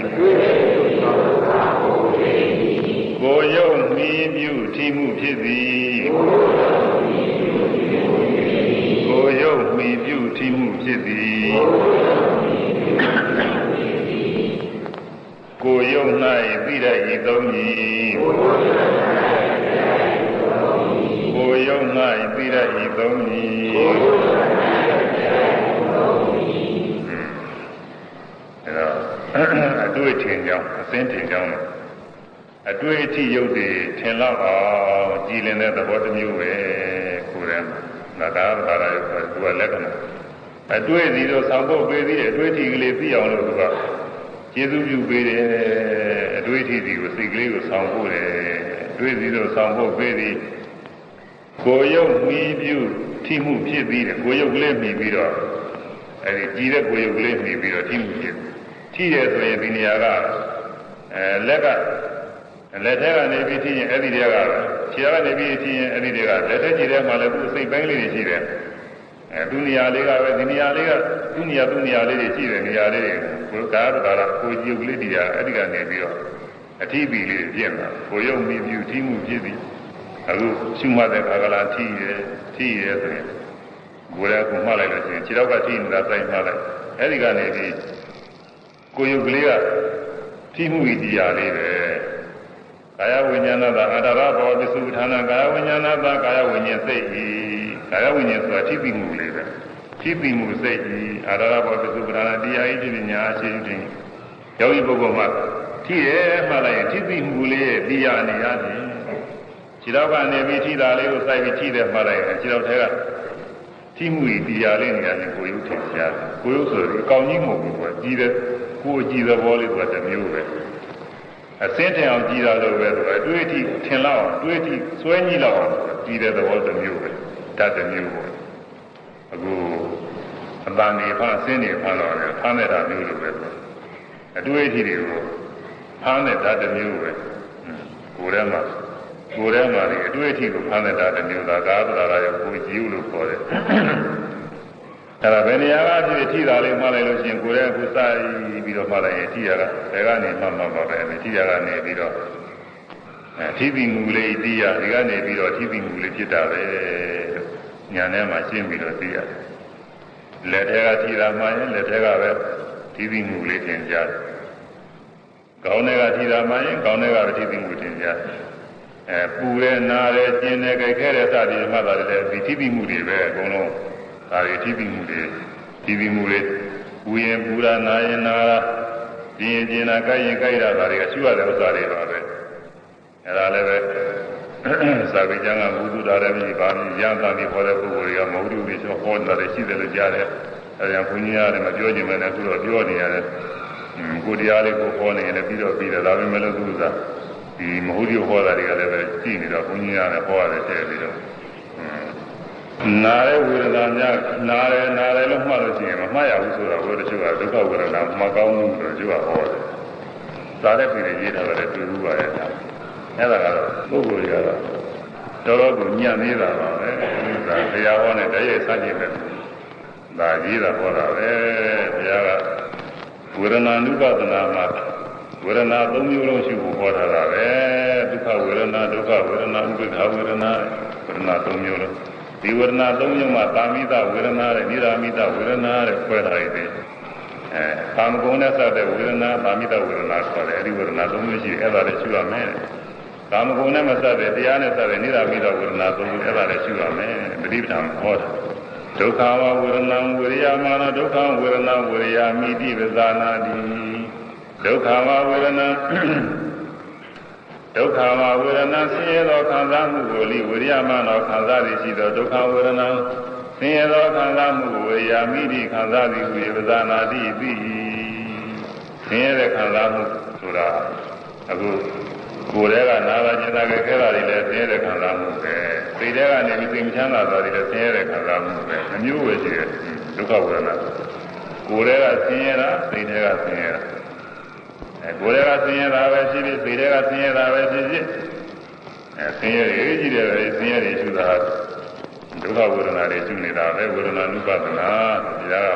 Speaker 1: ကိုယုံမှီပြုထီမှုဖြစ်သည်ကိုယုံမှီပြုထီမှုဖြစ်သည်ကိုယုံ၌သိတဲ့ဤသုံးကြီးကိုယုံ၌သိတဲ့ဤသုံးကြီးအဲတော့အတွေ့ထင်ကြောင်းအစင်းထင်ကြောင်းလို့ အတွေ့အထိရုပ်တွေထင်လောက်အောင်ကြည်လင်တဲ့သဘောတစ်မျိုးပဲကိုယ်ထဲမှာဒါသာသာရသူကလက္ခဏာအတွေ့စီတော့ဆောင်ဖို့ပေးသေးတယ်အတွေ့အထိကလေးသိအောင်လို့သူကကျေစုပြုပေးတယ်အတွေ့အထိစီကိုစိတ်ကလေးကိုဆောင်ဖို့တယ်အတွေ့စီတော့ဆောင်ဖို့ပေးသည်ကိုယ်ရုပ်မှီပြုထိမှုဖြစ်ပြီးတယ်ကိုယ်ရုပ်ကလေးမှီပြီးတော့အဲဒီကြည်တဲ့ကိုယ်ရုပ်ကလေးမှီပြီးတော့ထိမှုဖြစ်ထိတယ်ဆိုရင်ဒီနေရာကအဲလက်က လက်ထဲကနေပြီးထိရင်အဲ့ဒီတည်းကခြေကနေပြီးထိရင်အဲ့ဒီတည်းကလက်ထဲကြည့်တဲ့မှာလည်းသူ့စိတ်ပိုင်းလေးတွေရှိတယ်အဲသူနေရာလေးကပဲဒီနေရာလေးကသူ့နေရာသူ့နေရာလေးတွေရှိတယ်နေရာလေးတွေကိုကားကားကိုကြည့်ကလေးတရားအဲ့ဒီကနေပြီးတော့အထီးပီလေးပြင့်တာကိုရုပ်မိပြူထိမှုဖြစ်ပြီးအခုရှုမှတ်တဲ့ခါကလာထိရထိရဆိုရင်ကိုယ်လည်းကိုမှတ်လိုက်လို့ရှိရင်ခြေတော့ကထိနေတာစိုက်မှတ်လိုက်အဲ့ဒီကနေပြီးကိုရုပ်ကလေးကထိမှုဤတရားလေးပဲ ကာယဝိညာဏသာအတ္တရဘောပစ္စုပ္ပထာနာကာယဝိညာဏသာကာယဝိညာဉ်စိတ်ဤကာယဝိညာဉ်ဆိုတာထိပ်ပြီးမှုလေးပဲထိပ်ပြီးမှုစိတ်ဤအတ္တရဘောပစ္စုပ္ပထာနာတရားဤဖြစ်ညာအရှိခြင်းယောဂီပုဂ္ဂိုလ်မှာထိရဲမှလိုက်ရင်ထိပ်ပြီးမှုလေးရဲ့တရားနေရတယ်ခြေတော့ကနေပြီးထိတာလေးကိုစိုက်ပြီးထိတယ်မှလိုက်ရင်ခြေတော့ထဲကထိမှုဤတရားလေးနေရတယ်ကိုယုထင်ရှားတယ်ကိုယုဆိုတော့အကောင်ကြီးမဟုတ်ဘူးကွာကြီးတယ်ကိုအကြည့်သဘောလေးကတမျိုးပဲ အစင်းထင်အောင်ကြည်တာလို့ပဲသူအတွေ့အထိထင်လောက်အောင်တွေ့အထိစွဲညှိလောက်အောင်ကြည်တဲ့သဘောတစ်မျိုးပဲတတ်တစ်မျိုးပေါ့အခုအတန်နေဖားအစင်းနေဖားတော့တယ်ဖားနေတာမျိုးလိုပဲအတွေ့အထိတွေကိုဖားတဲ့တတ်တစ်မျိုးပဲကိုယ်ထဲမှာကိုယ်ထဲမှာဒီအတွေ့အထိကိုဖားတဲ့တတ်တစ်မျိုးသာကာသရာရောကိုကြည့်လို့ခေါ်တယ် အဲ့ဒါဘယ်နေရာကဖြစ်ထိတာလေးမှလိုက်လို့ရှိရင်ကိုယ်ရဲ့အခုစပြီးတော့မှလိုက်ရင်ထိရကဘယ်ကနေမှမှပါပဲထိရကနေပြီးတော့အဲထိပြီးမူလေးသိရဒီကနေပြီးတော့ထိပြီးမူလေးဖြစ်တာပဲညာထဲမှာရှင်းပြီးတော့သိရတယ်လက်ထဲကထိတာမှရင်လက်ထဲကပဲထိပြီးမူလေးသင်ကြားတယ်ကောင်းတဲ့ကထိတာမှရင်ကောင်းတဲ့ကပဲထိပြီးမူသင်ကြားတယ်အဲပူရဲနာရဲကျင်ရဲကြိုက်ခဲတဲ့စသည်မှသာလည်းဒီထိပြီးမူတွေပဲအကုန်လုံး ဒါတွေထိပြီးမှုတွေထိပြီးမှုတွေပူရင်ပူရာနာရင်နာရာကျင်ရင်ကျင်နာကြိုက်ရင်ကြိုက်တာဒါတွေကရှိရတဲ့ဥစ္စာတွေပါပဲအဲဒါလည်းပဲသာဝေကျမ်းကဘုသူတော်လည်းပြီးပါပြီးရံသာပြီးဟောတဲ့ပုဂ္ဂိုလ်တွေကမဟုတ်ဘူးပြီးဆိုဟောတာတွေရှိတယ်လို့ကြားတယ်အဲဒါဘုန်းကြီးရတယ်မပြောချင်မနဲ့အခုတော့ပြောနေရတယ်ကိုတရားလေးကိုဟောနေရင်လည်းပြီးတော့ပြီးတယ်ဒါပေမဲ့လို့သူကဒီမဟုတ်ဘူးဟောတာတွေကလည်းပဲကြည့်နေတော့ဘုန်းကြီးရတယ်ဟောရတယ်တဲ့ပြီးတော့ နာတဲ့ဝေဒနာများနာတယ်နာတယ်လို့မှတ်လို့ရှိရင်မမှတ်ရဘူးဆိုတာဘုရားတချို့ကဒုက္ခဝေဒနာမကောင်းဘူးလို့တချို့ကဟောတယ်။သာတဲ့ပြည်ရေးထားတယ်တွေ့ဘူးပါရဲ့။အဲ့ဒါကတော့ပုဂ္ဂိုလ်တွေကတော့တော်တော်ကိုညံ့နေတာပါပဲ။ဒါတရားဟောနဲ့တည်းရဲ့စကြည့်ပဲ။ဒါရေးတာဟောတာပဲ။ဘုရားကဝေဒနာနုပဒနာမှာဝေဒနာ၃မျိုးလုံးရှိဖို့ဟောထားတာပဲ။ဒုက္ခဝေဒနာဒုက္ခဝေဒနာဥပ္ပခဝေဒနာဝေဒနာ၃မျိုးလုံး ဒီဝေဒနာသုံးမျိုးမှာသာမိတဝေဒနာနဲ့နိရာမိတဝေဒနာတဲ့ခွဲထားရည်အဲကာမဂုဏ်နဲ့စတဲ့ဝေဒနာသာမိတဝေဒနာခေါ်တယ်အဲဒီဝေဒနာသုံးမျိုးရှိအဲ့ဒါလည်းရှိရမယ်ကာမဂုဏ်နဲ့မစတဲ့တရားနဲ့စတဲ့နိရာမိတဝေဒနာသုံးမျိုးအဲ့ဒါလည်းရှိရမယ်ပဋိပဒါဟောတာဒုက္ခဝဝေဒနာဝေရိယမာနဒုက္ခဝေဒနာဝေရိယမိတိပဇာနာတိဒုက္ခဝဝေဒနာ ဒုက္ခဝဝေဒနာဆင်းရဲသောခံစားမှုကိုလိဝိရိယမနောခံစားသည်ရှိသောဒုက္ခဝေဒနာဆင်းရဲသောခံစားမှုကိုဝေယာမိတိခံစားသည်ဟူ၍ပဇာနာတိသိဆင်းရဲတဲ့ခံစားမှုဆိုတာအခုကိုယ်တည်းကနာလာကျင်တာကြခဲတာတွေလည်းဆင်းရဲတဲ့ခံစားမှုပဲစိတ်ထဲကနေပြီးသိမချမ်းသာတာတွေလည်းဆင်းရဲတဲ့ခံစားမှုပဲအမျိုးပဲရှိတယ်ဒုက္ခဝေဒနာကိုယ်တည်းကဆင်းရဲတာစိတ်ထဲကဆင်းရဲတာ အဲကိုယ်တွေကဆင်းရဲတာပဲဖြစ်ဖြစ်စိတ်တွေကဆင်းရဲတာပဲဖြစ်ဖြစ်အဲဆင်းရဲတွေကြီးတယ်ပဲဆင်းရဲတွေရှိတာဒုက္ခဝေဒနာတွေရှုနေတာပဲဝေဒနာနုပဒနာဒါက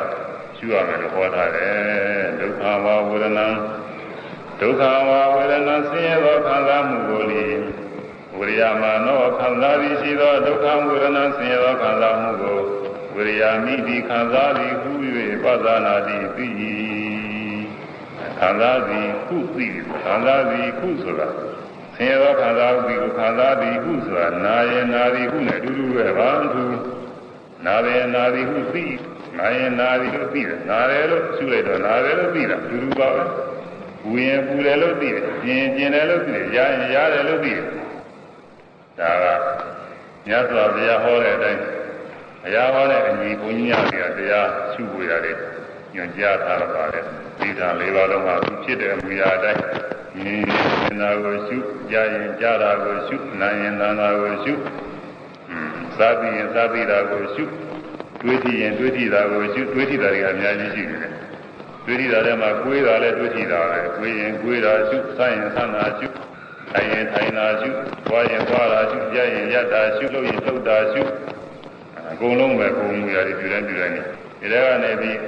Speaker 1: ရှုရမယ်လို့ဟောထားတယ်ဒုက္ခဝဝေဒနာဒုက္ခဝဝေဒနာဆင်းရဲသောခံစားမှုကိုလေဝိရိယမာနောခံစားပြီးရှိသောဒုက္ခဝေဒနာဆင်းရဲသောခံစားမှုကိုဝိရိယမိဒီခံစားပြီးဟူ၍ပဇာနာတိသိ ခံစားပြီးခုသိခံစားပြီးခုဆိုတာဆင်းရဲသောခံစားပြီးကိုခံစားပြီးခုဆိုတာနာယနာပြီးခုနဲ့အတူတူပဲဘာသူနာယနာပြီးခုသိနာယနာပြီးခုသိတယ်နာတယ်လို့ရှုလိုက်တော့နာတယ်လို့သိတာအတူတူပါပဲပူရင်ပူတယ်လို့သိတယ်ကျင်ကျင်တယ်လို့သိတယ်ရရင်ရတယ်လို့သိတယ်ဒါကမြတ်စွာဘုရားဟောတဲ့အတိုင်းဘုရားဟောတဲ့အညီဘုန်းကြီးများတွေကတရားရှုဖို့ရတယ်ညွှန်ကြားထားတာပါလေ ဒီကံ၄ပါးလုံးမှာသူဖြစ်တဲ့အမူအရာအတိုင်းမြင်ရင်နာကိုရှုကြားရင်ကြားတာကိုရှုနာရင်နာတာကိုရှုသာသိရင်သာသိတာကိုရှုတွေးကြည့်ရင်တွေးကြည့်တာကိုရှုတွေးကြည့်တာတွေကအများကြီးရှိနေတယ်တွေးကြည့်တာထဲမှာကိုယ်တာလည်းတွေးကြည့်တာပဲကိုယ်ရင်ကိုယ်တာရှုဆရင်ဆတာရှုထိုင်ရင်ထိုင်တာရှုသွားရင်သွားတာရှုရရင်ရတာရှုလို့ရင်လှုပ်တာရှုအကုန်လုံးပဲပုံမူရတယ်ပြုတိုင်းပြုတိုင်းနေဒီထဲကနေပြီး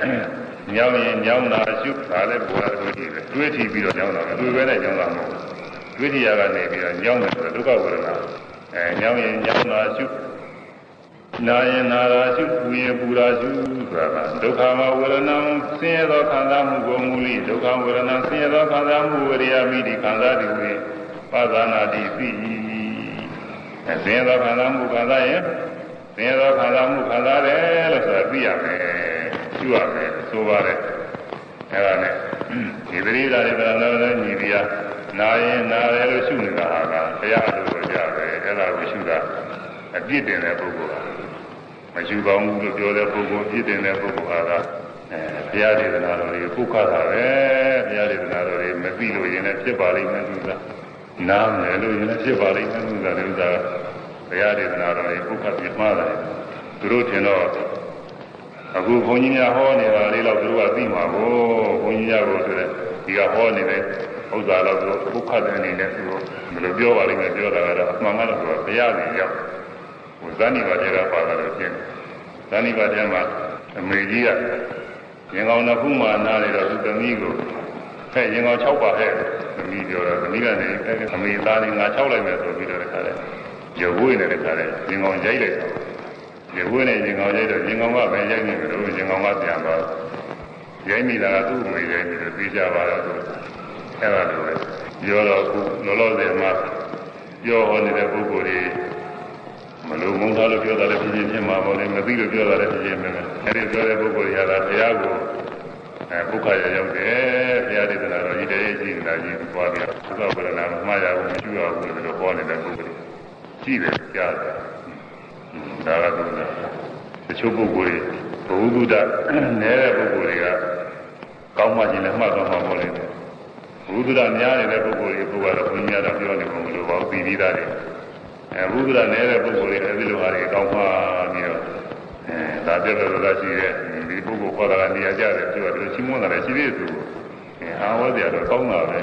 Speaker 1: ညောင်းရင်ညောင်းတာရှုဒါလည်းဘုရားတို့ကြည့်ပဲတွေးကြည့်ပြီးတော့ညောင်းတာမတွေးပဲနဲ့ညောင်းတာမဟုတ်တွေးကြည့်ရကနေပြီးတော့ညောင်းတယ်ဆိုတော့ဒုက္ခဝေဒနာအဲညောင်းရင်ညောင်းတာရှုနာရင်နာရာရှုပူရင်ပူရာရှုဆိုတာကဒုက္ခမဝေဒနာဆင်းရဲသောခံစားမှုကိုမူလိဒုက္ခဝေဒနာဆင်းရဲသောခံစားမှုဝရိယမိတိခံစားသည်ဝေပါဇာနာတိသိဆင်းရဲသောခံစားမှုခံစားရင်ဆင်းရဲသောခံစားမှုခံစားတယ်လို့ဆိုတာသိရမယ် ရှုရမယ်ဆိုပါတယ်အဲ့ဒါနဲ့ဒီပရိဒါတွေဗလာလာညီပြာနာရင်နာတယ်လို့ရှုနေတာဟာကဘုရားလိုလိုကြပဲအဲ့ဒါကိုရှုတာအပြစ်တင်တဲ့ပုဂ္ဂိုလ်ဟာမရှုကောင်းဘူးလို့ပြောတဲ့ပုဂ္ဂိုလ်အပြစ်တင်တဲ့ပုဂ္ဂိုလ်ဟာကအဲဘုရားဒေသနာတော်တွေပုခတ်တာပဲဘုရားဒေသနာတော်တွေမသိလို့ရင်လည်းဖြစ်ပါလိမ့်မယ်သူကနားမယ်လို့ရင်လည်းဖြစ်ပါလိမ့်မယ်သူကလည်းဥစ္စာဘုရားဒေသနာတော်တွေပုခတ်ပြမှားတယ်သူတို့ထင်တော့ အခုဘုန်းကြီးများဟောနေတာလေးတော့သူတို့ကသိမှာကိုဘုန်းကြီးများကိုဆိုတဲ့ဒီကဟောနေတဲ့ဥစ္စာတော့သူပုခတ်တဲ့အနေနဲ့သူတို့ဘယ်လိုပြောပါလိမ့်မယ်ပြောတာကတော့အမှန်ကတော့သူကဘုရားရှင်ရောက်ဟိုဇာနိပါတေကပါတာလို့ဖြစ်ဇာနိပါတေမှာအမေကြီးကရင်ကောင်တစ်ခုမှနားနေတော့သူသမီးကိုဟဲ့ရင်ကောင်6ပါဟဲ့သမီးပြောတော့သမီးကနေအမေသားနေငါ6လိုက်မယ်ဆိုပြီးတော့တခါလဲရုပ်ဝိနေတခါလဲရင်ကောင်ရိုက်လိုက်တော့ ရုပ်ဝိနေရင်ကောင်ရိုက်တော့ရင်ကောင်ကပဲရိုက်နေတယ်လို့ရင်ကောင်ကပြန်သွားရိုက်မိတာကသူ့အမေရိုက်နေတယ်သိကြပါတော့သူအဲ့ဒါလိုပဲပြောတော့ခုလောလောဆယ်မှာပြောဟောနေတဲ့ပုဂ္ဂိုလ်တွေမလို့မုန်းထားလို့ပြောတာလည်းဖြစ်ဖြစ်ဖြစ်မှာပေါ့လေမသိလို့ပြောတာလည်းဖြစ်ဖြစ်မယ်အဲဒီပြောတဲ့ပုဂ္ဂိုလ်တွေကသာဘုရားကိုအဲပုခါရရောက်တယ်ဘုရားဒေသနာတော်ကြီးတည်းကြီးနေတာကြီးသွားပြီးသုခဝရဏမမှားရဘူးမရှိရဘူးလို့ပြောနေတဲ့ပုဂ္ဂိုလ်ရှိတယ်ကြားတယ် ဒါကတော့တချို့ပုဂ္ဂိုလ်တွေဘုဟုဒ္ဒနဲတဲ့ပုဂ္ဂိုလ်တွေကကောင်းမှခြင်းလည်းမှတ်တော့မှာပေါ့လေဘုဒ္ဓများနေတဲ့ပုဂ္ဂိုလ်တွေဘုရားတော်ဘုရားတော်ပြောနေပုံမလို့ပါဘူးပြီးပြီးသားတယ်အဲဘုရားနေတဲ့ပုဂ္ဂိုလ်တွေအဲဒီလိုဟာတွေကောင်းမှပြီးတော့အဲဒါပြည့်လို့သာရှိတဲ့ဒီပုဂ္ဂိုလ်ခေါ်တာကနေရာကြတယ်သူကဒီလိုရှင်းမွန်းတာလည်းရှိသေးတယ်သူအဲအာဝဇ္ဇရာတော့ကောင်းတာပဲ